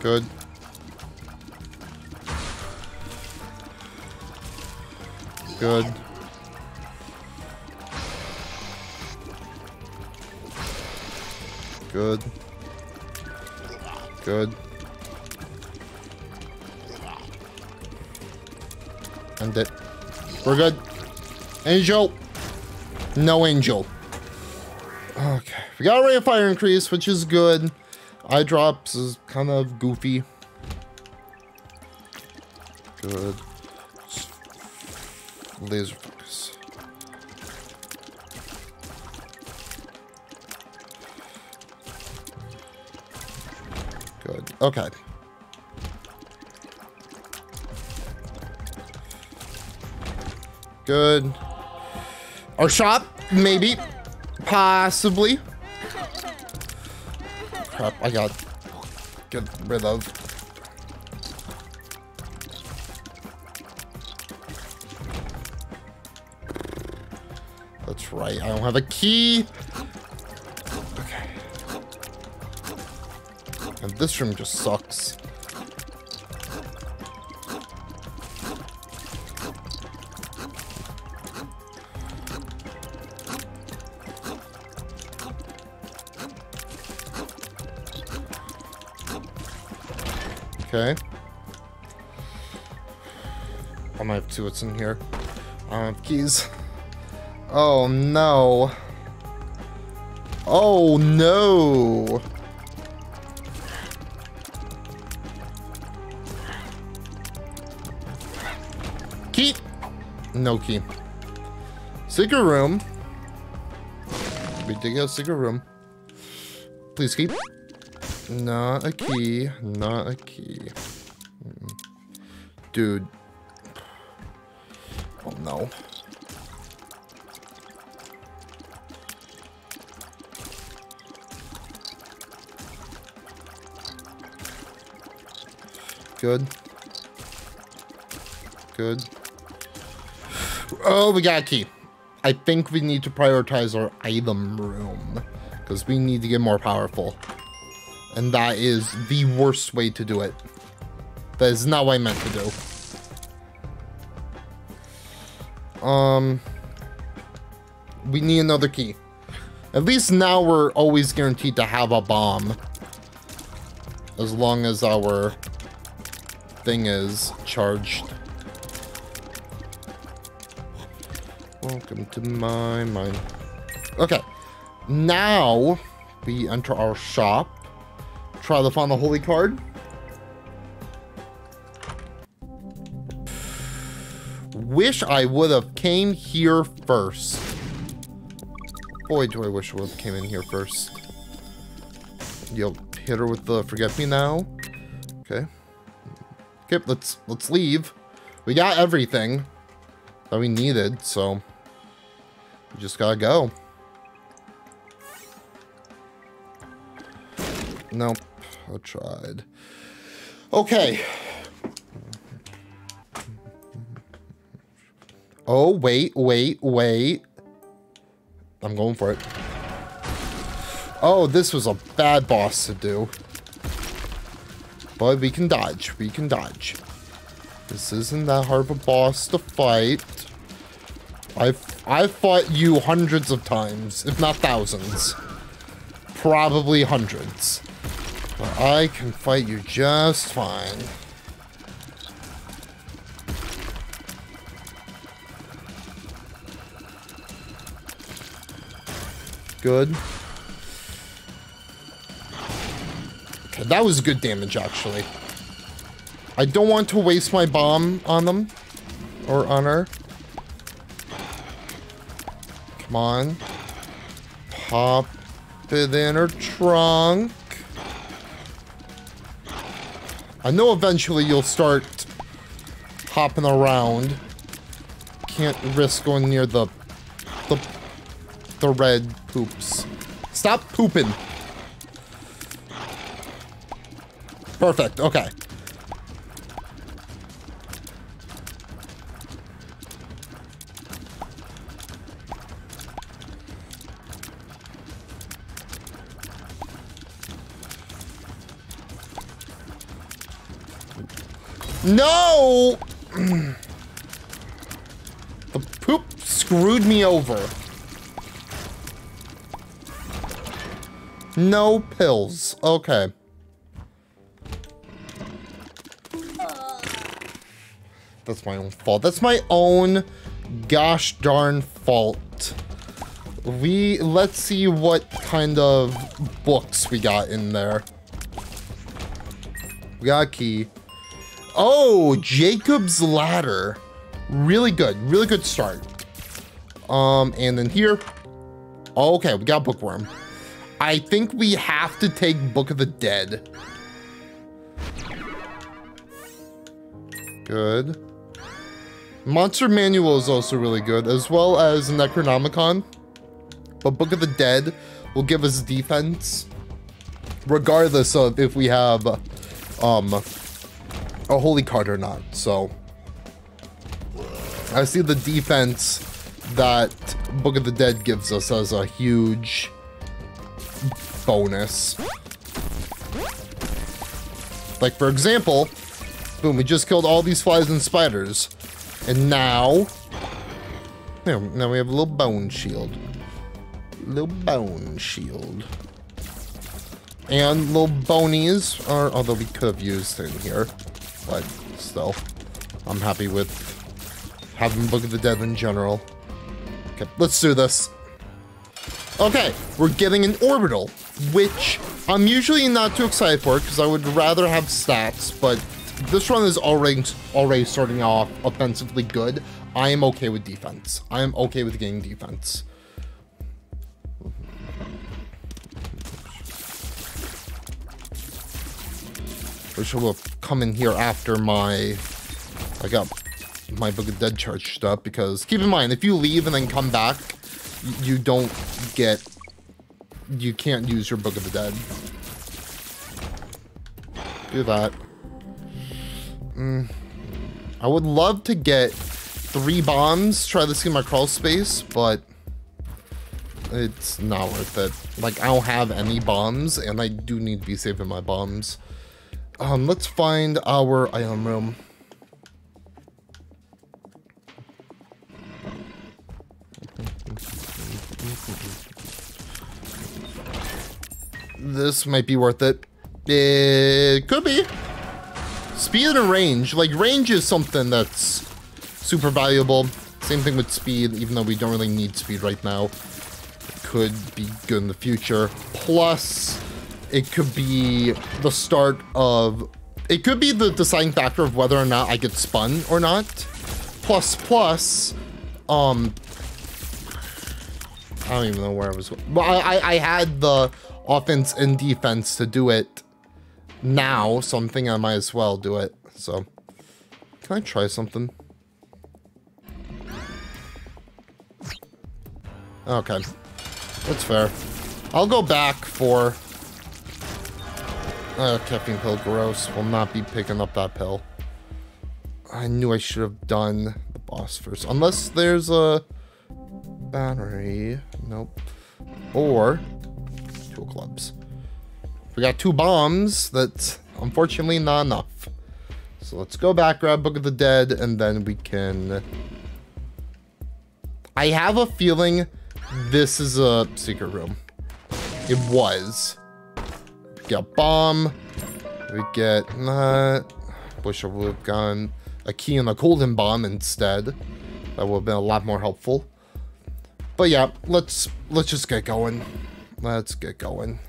Good. Good. Good. Good. End it. We're good. Angel. No angel. Okay. We got a rate of fire increase, which is good. Eye drops is kind of goofy. Good. Laser focus. Good. Okay. Good. Our shop, maybe. Possibly. Crap, I got get rid of. Right, I don't have a key. Okay. And this room just sucks. Okay. I might have two what's in here. I don't have keys. Oh no. Oh no. Key. No key. Secret room. We dig out secret room. Please keep. Not a key. Not a key. Dude. Good. Good. Oh, we got a key. I think we need to prioritize our item room. Because we need to get more powerful. And that is the worst way to do it. That is not what I meant to do. Um, we need another key. At least now we're always guaranteed to have a bomb. As long as our thing is charged. Welcome to my mind. Okay. Now we enter our shop. Try to find the holy card. Wish I would have came here first. Boy, do I wish I would have came in here first. Yo, hit her with the forget me now. Okay. Okay, let's let's leave. We got everything that we needed, so we just gotta go. Nope, I tried. Okay. Oh, wait, wait, wait. I'm going for it. Oh, this was a bad boss to do. But we can dodge. We can dodge. This isn't that hard of a boss to fight. I've, I've fought you hundreds of times, if not thousands. Probably hundreds. But I can fight you just fine. Good. That was good damage, actually. I don't want to waste my bomb on them. Or on her. Come on. Pop it in her trunk. I know eventually you'll start hopping around. Can't risk going near the the the red poops. Stop pooping. Perfect. Okay. No! the poop screwed me over. No pills. Okay. That's my own fault. That's my own gosh darn fault. We, let's see what kind of books we got in there. We got a key. Oh, Jacob's Ladder. Really good. Really good start. Um, and then here. Okay, we got Bookworm. I think we have to take Book of the Dead. Good. Monster Manual is also really good, as well as Necronomicon. But Book of the Dead will give us defense, regardless of if we have um, a holy card or not. So I see the defense that Book of the Dead gives us as a huge bonus. Like, for example, boom, we just killed all these flies and spiders. And now, now, we have a little bone shield. Little bone shield. And little bonies are, although we could have used in here, but still, I'm happy with having Book of the Dead in general. Okay, let's do this. Okay, we're getting an orbital, which I'm usually not too excited for because I would rather have stats, but this run is already already starting off offensively good. I am okay with defense. I am okay with getting defense. I will come in here after my I got my Book of Dead charged up because keep in mind if you leave and then come back you don't get you can't use your Book of the Dead. Do that. Mm. I would love to get three bombs, try this in my crawl space, but it's not worth it. Like, I don't have any bombs, and I do need to be saving my bombs. Um, let's find our item room. This might be worth it. It could be. Speed and range. Like, range is something that's super valuable. Same thing with speed, even though we don't really need speed right now. It could be good in the future. Plus, it could be the start of... It could be the deciding factor of whether or not I get spun or not. Plus, plus, um... I don't even know where I was... Well, I, I, I had the offense and defense to do it now, so I'm thinking I might as well do it. So, can I try something? Okay, that's fair. I'll go back for... Uh, caffeine pill, gross. Will not be picking up that pill. I knew I should have done the boss first. Unless there's a battery. Nope. Or two clubs. We got two bombs. That's unfortunately not enough. So let's go back, grab Book of the Dead, and then we can... I have a feeling this is a secret room. It was. We get bomb. We get that. Wish I would have gotten a key and a golden bomb instead. That would have been a lot more helpful. But yeah, let's let's just get going. Let's get going.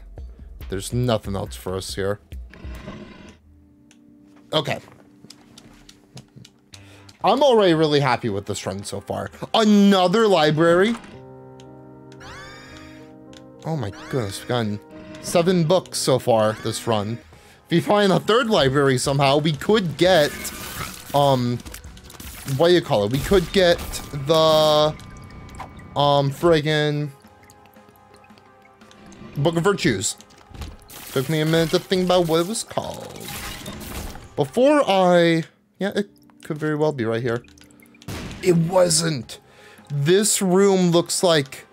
There's nothing else for us here. Okay. I'm already really happy with this run so far. Another library? Oh my goodness, we've gotten seven books so far this run. If we find a third library somehow, we could get, um, what do you call it? We could get the, um, friggin' Book of Virtues. Took me a minute to think about what it was called. Before I, yeah, it could very well be right here. It wasn't. This room looks like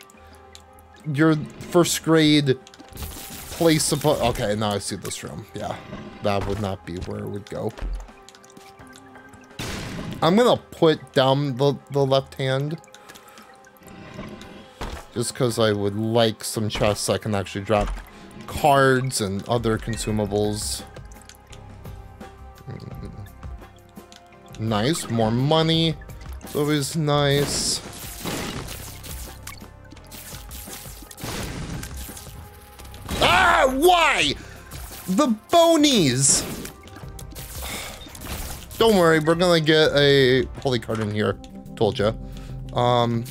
your first grade place supposed. Okay, now I see this room. Yeah, that would not be where it would go. I'm gonna put down the, the left hand. Just because I would like some chests I can actually drop cards and other consumables. Mm. Nice, more money. It's always nice. Ah, why? The bonies! Don't worry, we're gonna get a holy card in here. Told ya. Um,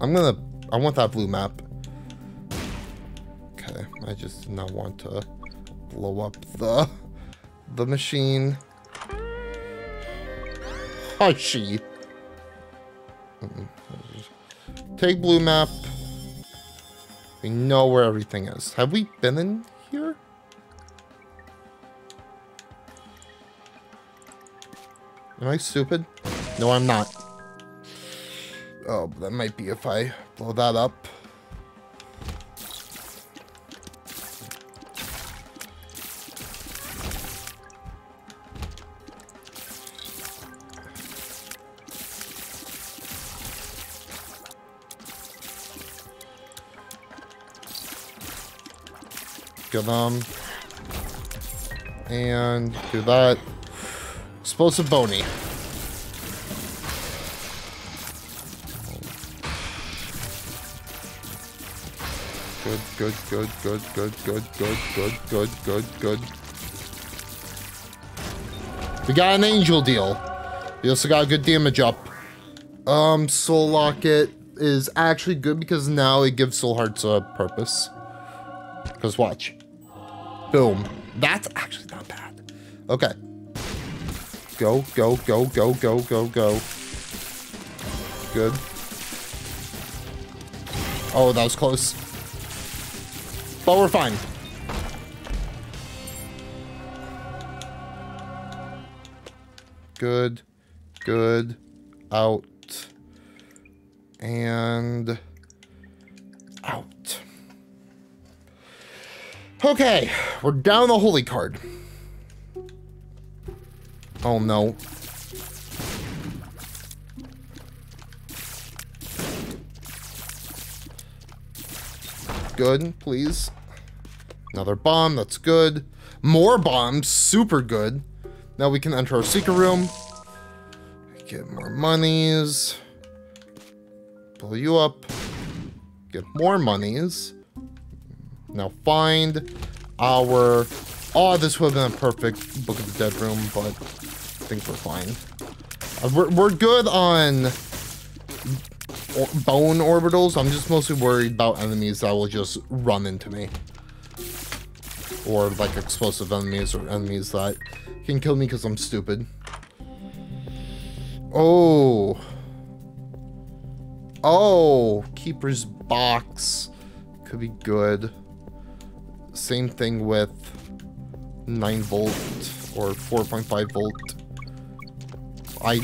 I'm gonna, I want that blue map. I just do not want to blow up the, the machine. Hushy. Take blue map. We know where everything is. Have we been in here? Am I stupid? No, I'm not. Oh, that might be if I blow that up. Get them. And do that. Explosive bony. Good, good, good, good, good, good, good, good, good, good, good. We got an angel deal. We also got a good damage up. Um, Soul Locket is actually good because now it gives Soul Hearts a purpose. Because watch. Boom. That's actually not bad. Okay. Go, go, go, go, go, go, go. Good. Oh, that was close. But we're fine. Good. Good. Out. And... Okay, we're down the holy card. Oh no. Good, please. Another bomb, that's good. More bombs, super good. Now we can enter our secret room. Get more monies. Pull you up. Get more monies. Now find our... Oh, this would have been a perfect Book of the Dead room, but I think we're fine. Uh, we're, we're good on bone orbitals. I'm just mostly worried about enemies that will just run into me. Or like explosive enemies or enemies that can kill me because I'm stupid. Oh. Oh, Keeper's Box. Could be good. Same thing with 9 volt or 4.5 volt. I,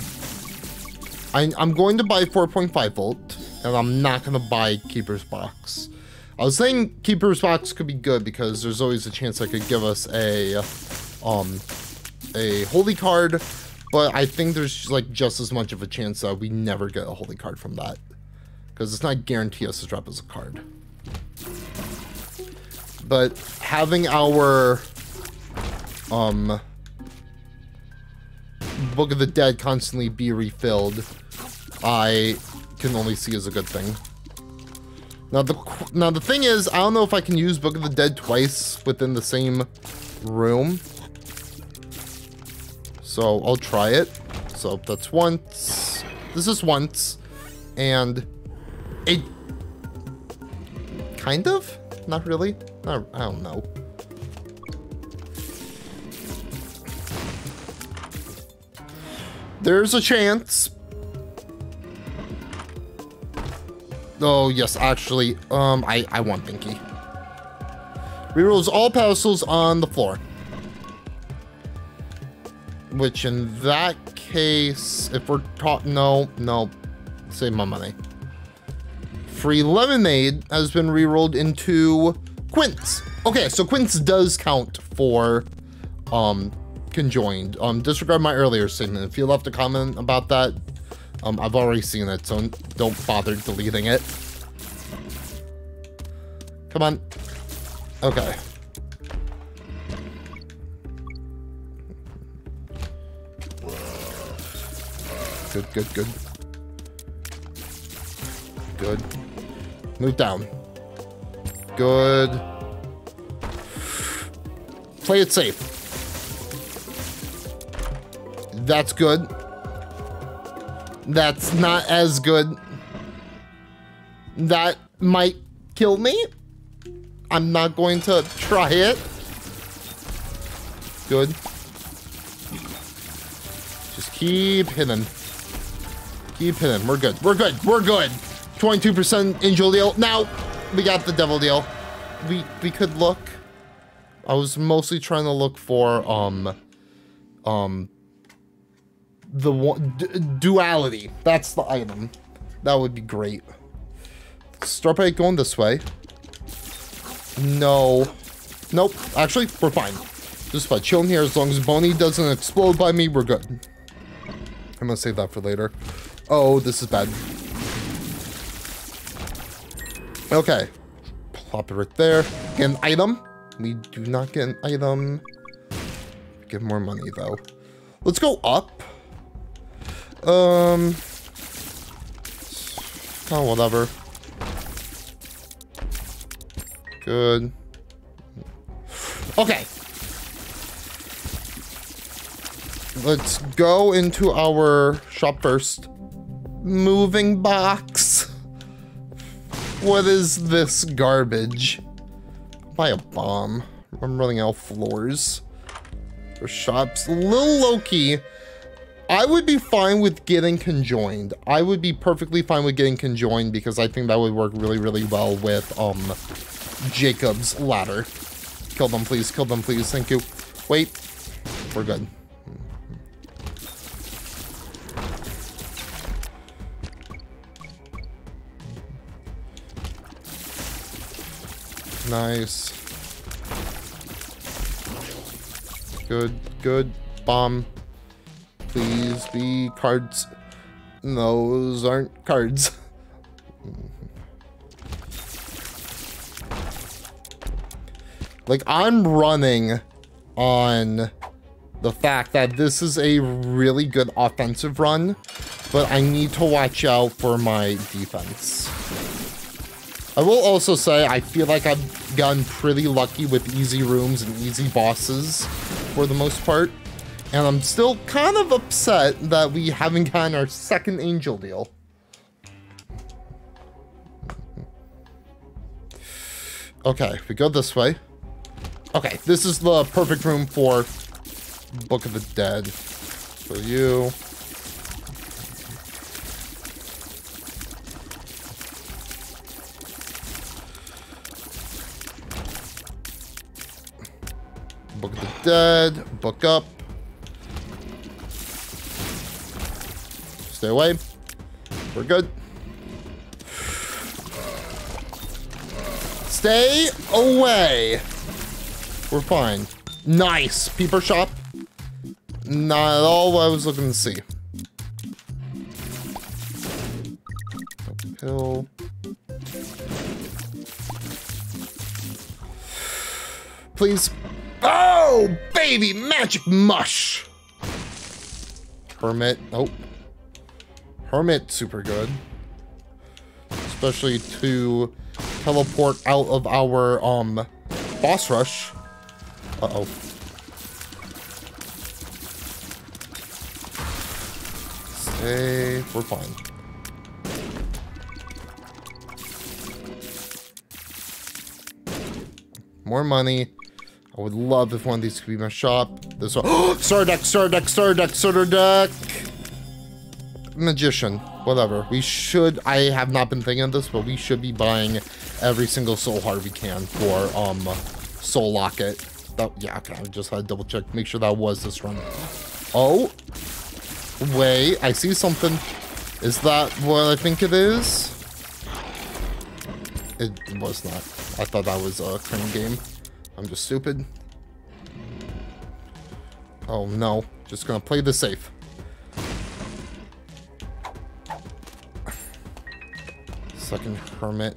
I I'm going to buy 4.5 volt, and I'm not going to buy Keeper's Box. I was saying Keeper's Box could be good because there's always a chance I could give us a, um, a holy card, but I think there's like just as much of a chance that we never get a holy card from that. Because it's not guaranteed us to drop as a card. But having our um Book of the Dead constantly be refilled, I can only see as a good thing. Now the now the thing is, I don't know if I can use Book of the Dead twice within the same room. So I'll try it. So that's once. This is once. And it kind of? Not really? I don't know. There's a chance. Oh, yes, actually, um, I, I want Binky. Rerolls all pedestals on the floor. Which in that case, if we're taught, no, no, save my money. Free lemonade has been re-rolled into quints. Okay, so quints does count for um conjoined. Um, disregard my earlier statement. If you left a comment about that, um, I've already seen it, so don't bother deleting it. Come on. Okay. Good, good, good. Good. Move down. Good. Play it safe. That's good. That's not as good. That might kill me. I'm not going to try it. Good. Just keep hitting. Keep hitting. We're good. We're good. We're good. 22% angel deal. Now, we got the devil deal. We we could look. I was mostly trying to look for um um the one duality. That's the item. That would be great. Start by going this way. No. Nope. Actually, we're fine. Just by chilling here, as long as Boney doesn't explode by me, we're good. I'm gonna save that for later. Oh, this is bad. Okay. Plop it right there. Get an item. We do not get an item. Get more money, though. Let's go up. Um... Oh, whatever. Good. Okay. Let's go into our shop first. Moving box. What is this garbage? Buy a bomb. I'm running out of floors. For shops. Little low-key. I would be fine with getting conjoined. I would be perfectly fine with getting conjoined because I think that would work really, really well with um Jacob's ladder. Kill them, please. Kill them, please. Thank you. Wait. We're good. Nice. Good, good. Bomb. Please be cards. Those aren't cards. like, I'm running on the fact that this is a really good offensive run, but I need to watch out for my defense. I will also say I feel like I've gotten pretty lucky with easy rooms and easy bosses for the most part. And I'm still kind of upset that we haven't gotten our second angel deal. Okay, we go this way. Okay, this is the perfect room for Book of the Dead. For you. Dead. Book up. Stay away. We're good. Stay away. We're fine. Nice. Peeper shop. Not at all what I was looking to see. Hill. Please. Oh, baby, magic mush. Hermit. Oh. Hermit, super good. Especially to teleport out of our um boss rush. Uh-oh. Stay. We're fine. More money. I would love if one of these could be my shop. This one. Starduck, Starduck, Starduck, Starduck. Magician. Whatever. We should. I have not been thinking of this, but we should be buying every single soul heart we can for um soul locket. That, yeah, okay. I just had to double check, make sure that was this run. Oh, wait. I see something. Is that what I think it is? It was not. I thought that was a crane game. I'm just stupid. Oh no. Just gonna play this safe. Second hermit.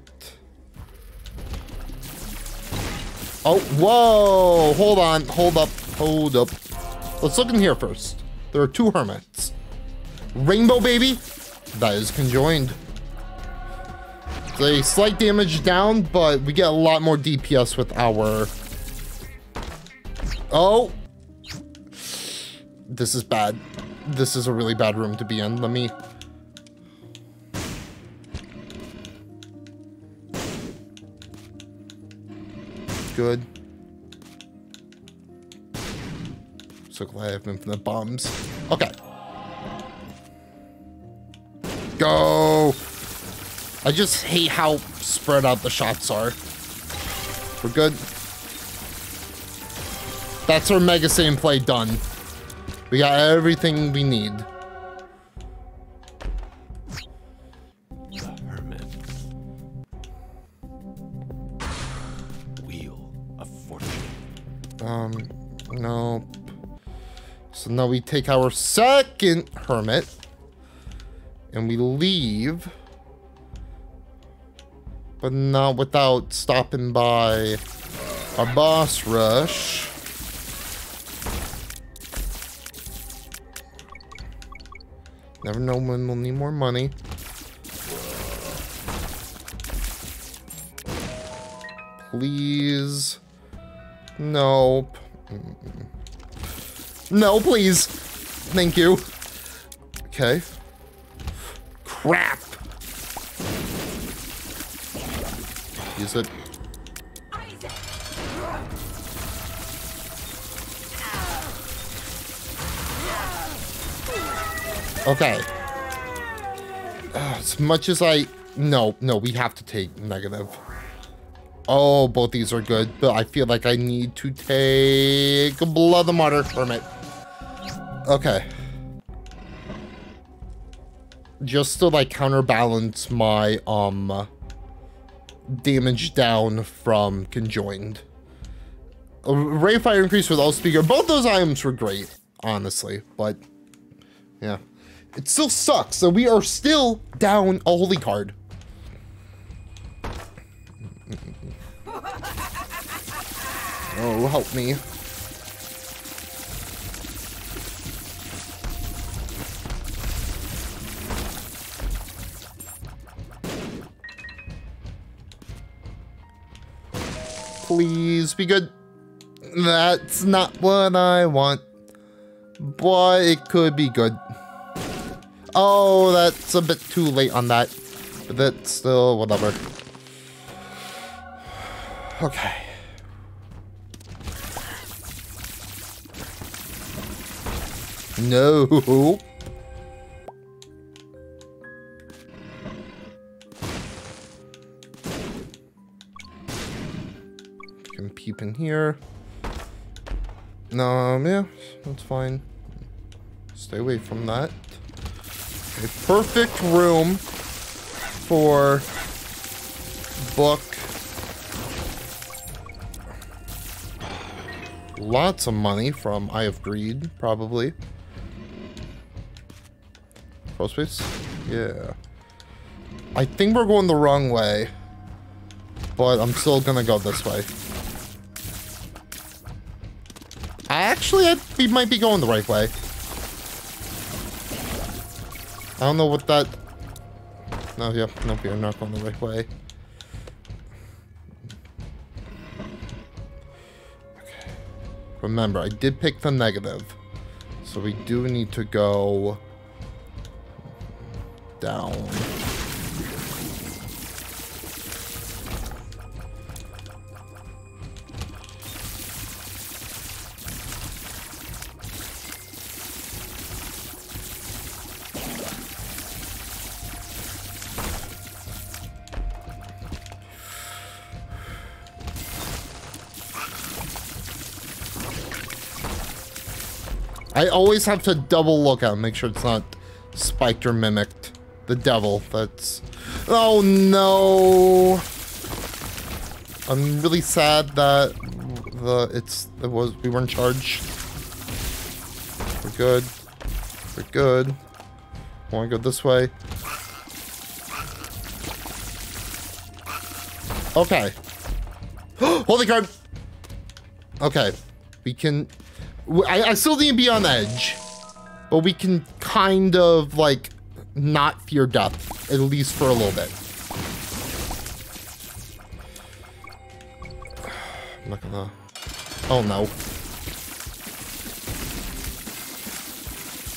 Oh, whoa! Hold on, hold up, hold up. Let's look in here first. There are two hermits. Rainbow baby? That is conjoined. It's a slight damage down, but we get a lot more DPS with our... Oh! This is bad. This is a really bad room to be in. Let me... Good. So glad I have infinite bombs. Okay. Go! I just hate how spread out the shots are. We're good. That's our Mega Satan play done. We got everything we need. Hermit. Wheel of Fortune. Um, nope. So now we take our second hermit and we leave, but not without stopping by our boss rush. Never know when we'll need more money. Please. Nope. No, please. Thank you. Okay. Crap. Use it. Okay. As much as I... No, no, we have to take negative. Oh, both these are good, but I feel like I need to take Blood the Martyr Hermit. Okay. Just to like counterbalance my um damage down from conjoined. Ray fire increase with all speaker. Both those items were great, honestly, but yeah. It still sucks. So we are still down a holy card. Oh, help me. Please be good. That's not what I want. But it could be good. Oh, that's a bit too late on that. But that's still whatever. Okay. No. Can peep in here. No, um, yeah, that's fine. Stay away from that. A perfect room for book. Lots of money from Eye of Greed, probably. Space? Yeah. I think we're going the wrong way. But I'm still gonna go this way. Actually, I, we might be going the right way. I don't know what that... No, yep, nope, you're not going the right way. Okay. Remember, I did pick the negative. So we do need to go... down. I always have to double look at make sure it's not spiked or mimicked. The devil, that's... Oh no! I'm really sad that the it's it was we weren't charged. We're good. We're good. Want to go this way? Okay. Holy card. Okay, we can I, I still need to be on edge, but we can kind of like not fear death, at least for a little bit. I'm not gonna. Oh no.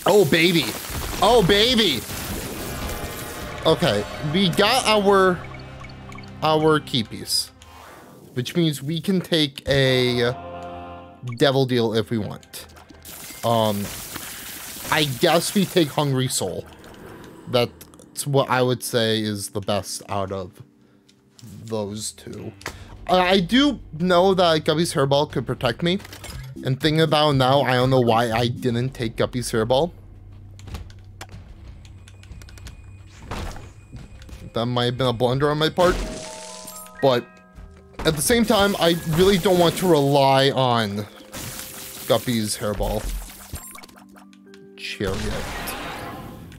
Oh baby. Oh baby. Okay, we got our our key piece, which means we can take a devil deal if we want. Um, I guess we take Hungry Soul. That's what I would say is the best out of those two. I do know that Guppy's Hairball could protect me. And thinking about now, I don't know why I didn't take Guppy's Hairball. That might have been a blunder on my part. But at the same time, I really don't want to rely on Guppy's hairball. Chariot.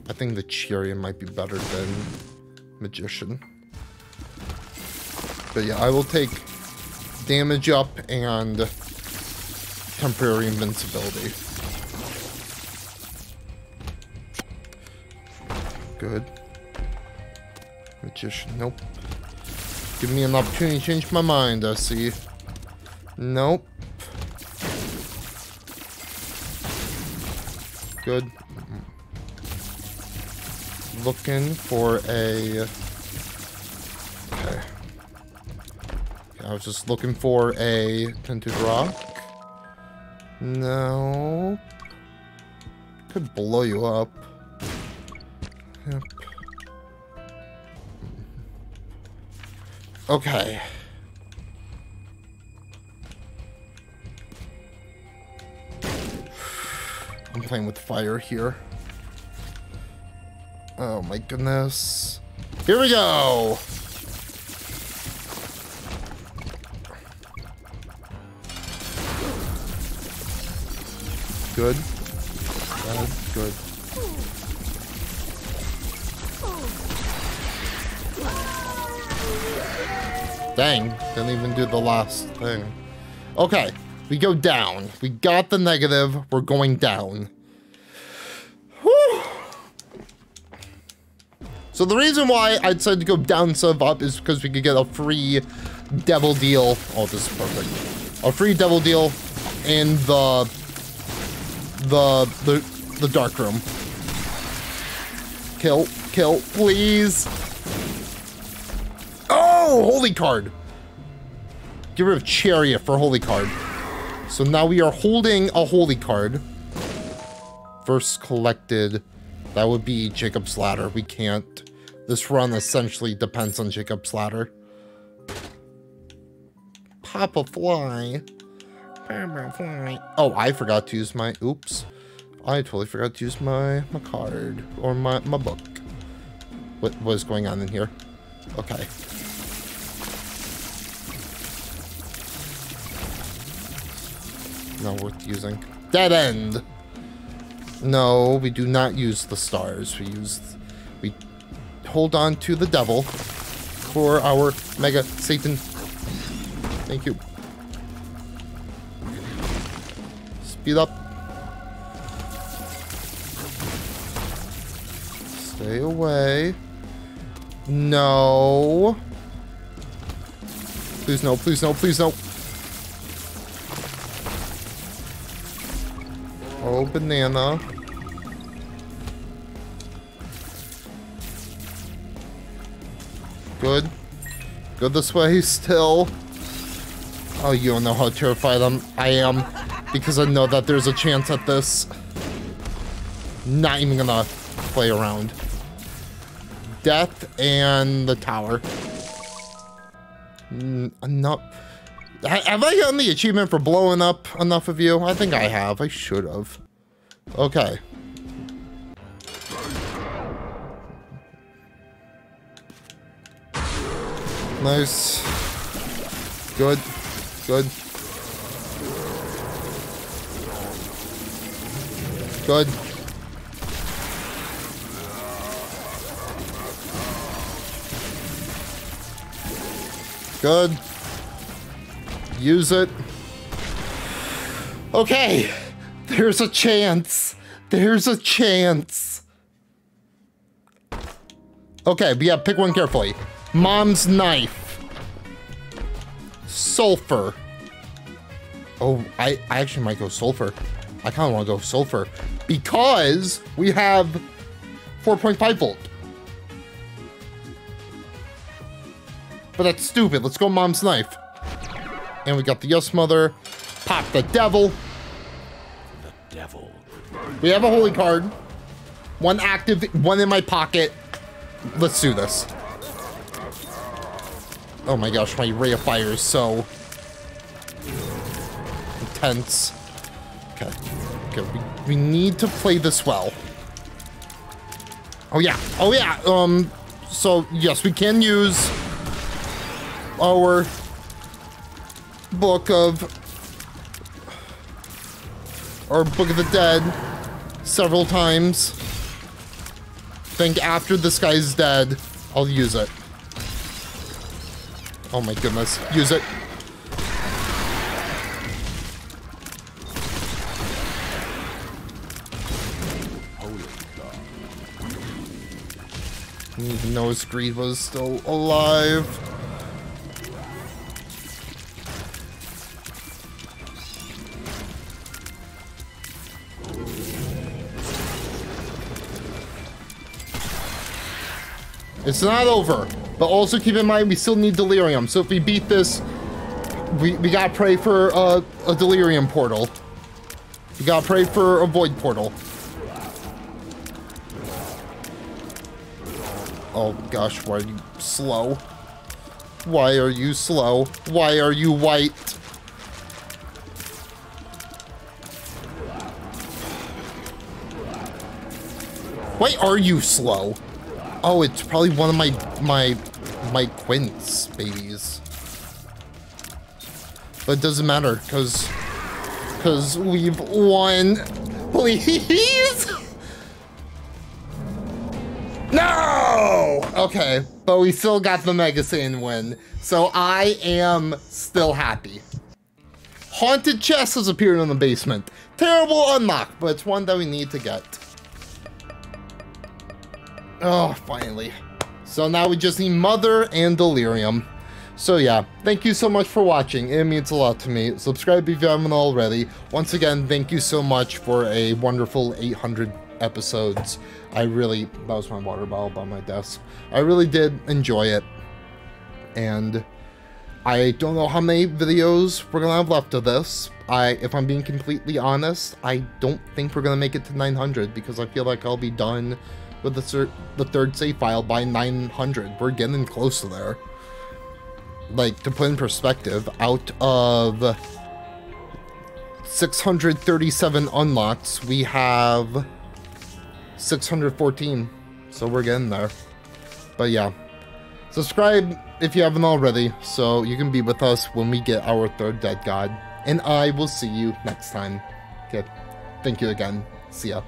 I think the Chariot might be better than Magician. But yeah, I will take damage up and temporary invincibility. Good. Magician, nope. Give me an opportunity to change my mind, I see. Nope. Good. Looking for a... Okay. I was just looking for a tinted rock. No. Could blow you up. Yep. Okay. I'm playing with fire here. Oh my goodness. Here we go! Good. Good. Dang, didn't even do the last thing. Okay, we go down. We got the negative. We're going down. Whew. So the reason why I decided to go down of up is because we could get a free devil deal. Oh, this is perfect. A free devil deal in the the the the dark room. Kill, kill, please. Oh, holy card. Get rid of chariot for holy card. So now we are holding a holy card. First collected. That would be Jacob's Ladder. We can't. This run essentially depends on Jacob's Ladder. Papa Fly. Papa Fly. Oh, I forgot to use my... Oops. I totally forgot to use my, my card. Or my, my book. What was going on in here? Okay. Not worth using. Dead end! No, we do not use the stars. We use... We hold on to the devil for our Mega Satan. Thank you. Speed up. Stay away. No. Please no, please no, please no. Oh, banana. Good. Go this way still. Oh, you don't know how terrified I'm, I am. Because I know that there's a chance at this. Not even gonna play around. Death and the tower. Mm, not... Have I gotten the achievement for blowing up enough of you? I think I have. I should have. Okay. Nice. Good. Good. Good. Good. Use it. Okay. There's a chance. There's a chance. Okay, but yeah, pick one carefully. Mom's knife. Sulfur. Oh, I, I actually might go sulfur. I kind of want to go sulfur because we have 4.5 volt. But that's stupid. Let's go mom's knife. And we got the yes mother. Pop the devil. The devil. We have a holy card. One active, one in my pocket. Let's do this. Oh my gosh, my rate of fire is so intense. Okay. Okay, we, we need to play this well. Oh yeah. Oh yeah. Um so yes, we can use our book of Or book of the dead several times. Think after this guy's dead, I'll use it. Oh my goodness, use it. Even know his greed was still alive. It's not over. But also keep in mind, we still need Delirium. So if we beat this, we, we gotta pray for uh, a Delirium portal. We gotta pray for a Void portal. Oh gosh, why are you slow? Why are you slow? Why are you white? Why are you slow? Oh, it's probably one of my my my Quints babies. But it doesn't matter, cause cause we've won. Please? No! Okay, but we still got the Mega Satan win, so I am still happy. Haunted chest has appeared in the basement. Terrible unlock, but it's one that we need to get. Oh, finally. So now we just need Mother and Delirium. So yeah, thank you so much for watching. It means a lot to me. Subscribe if you haven't already. Once again, thank you so much for a wonderful 800 episodes. I really, that was my water bottle by my desk. I really did enjoy it. And I don't know how many videos we're gonna have left of this. I, if I'm being completely honest, I don't think we're gonna make it to 900 because I feel like I'll be done with the, the third save file by 900. We're getting close to there. Like, to put in perspective, out of 637 unlocks, we have 614. So we're getting there. But yeah. Subscribe if you haven't already, so you can be with us when we get our third dead god. And I will see you next time. Okay. Thank you again. See ya.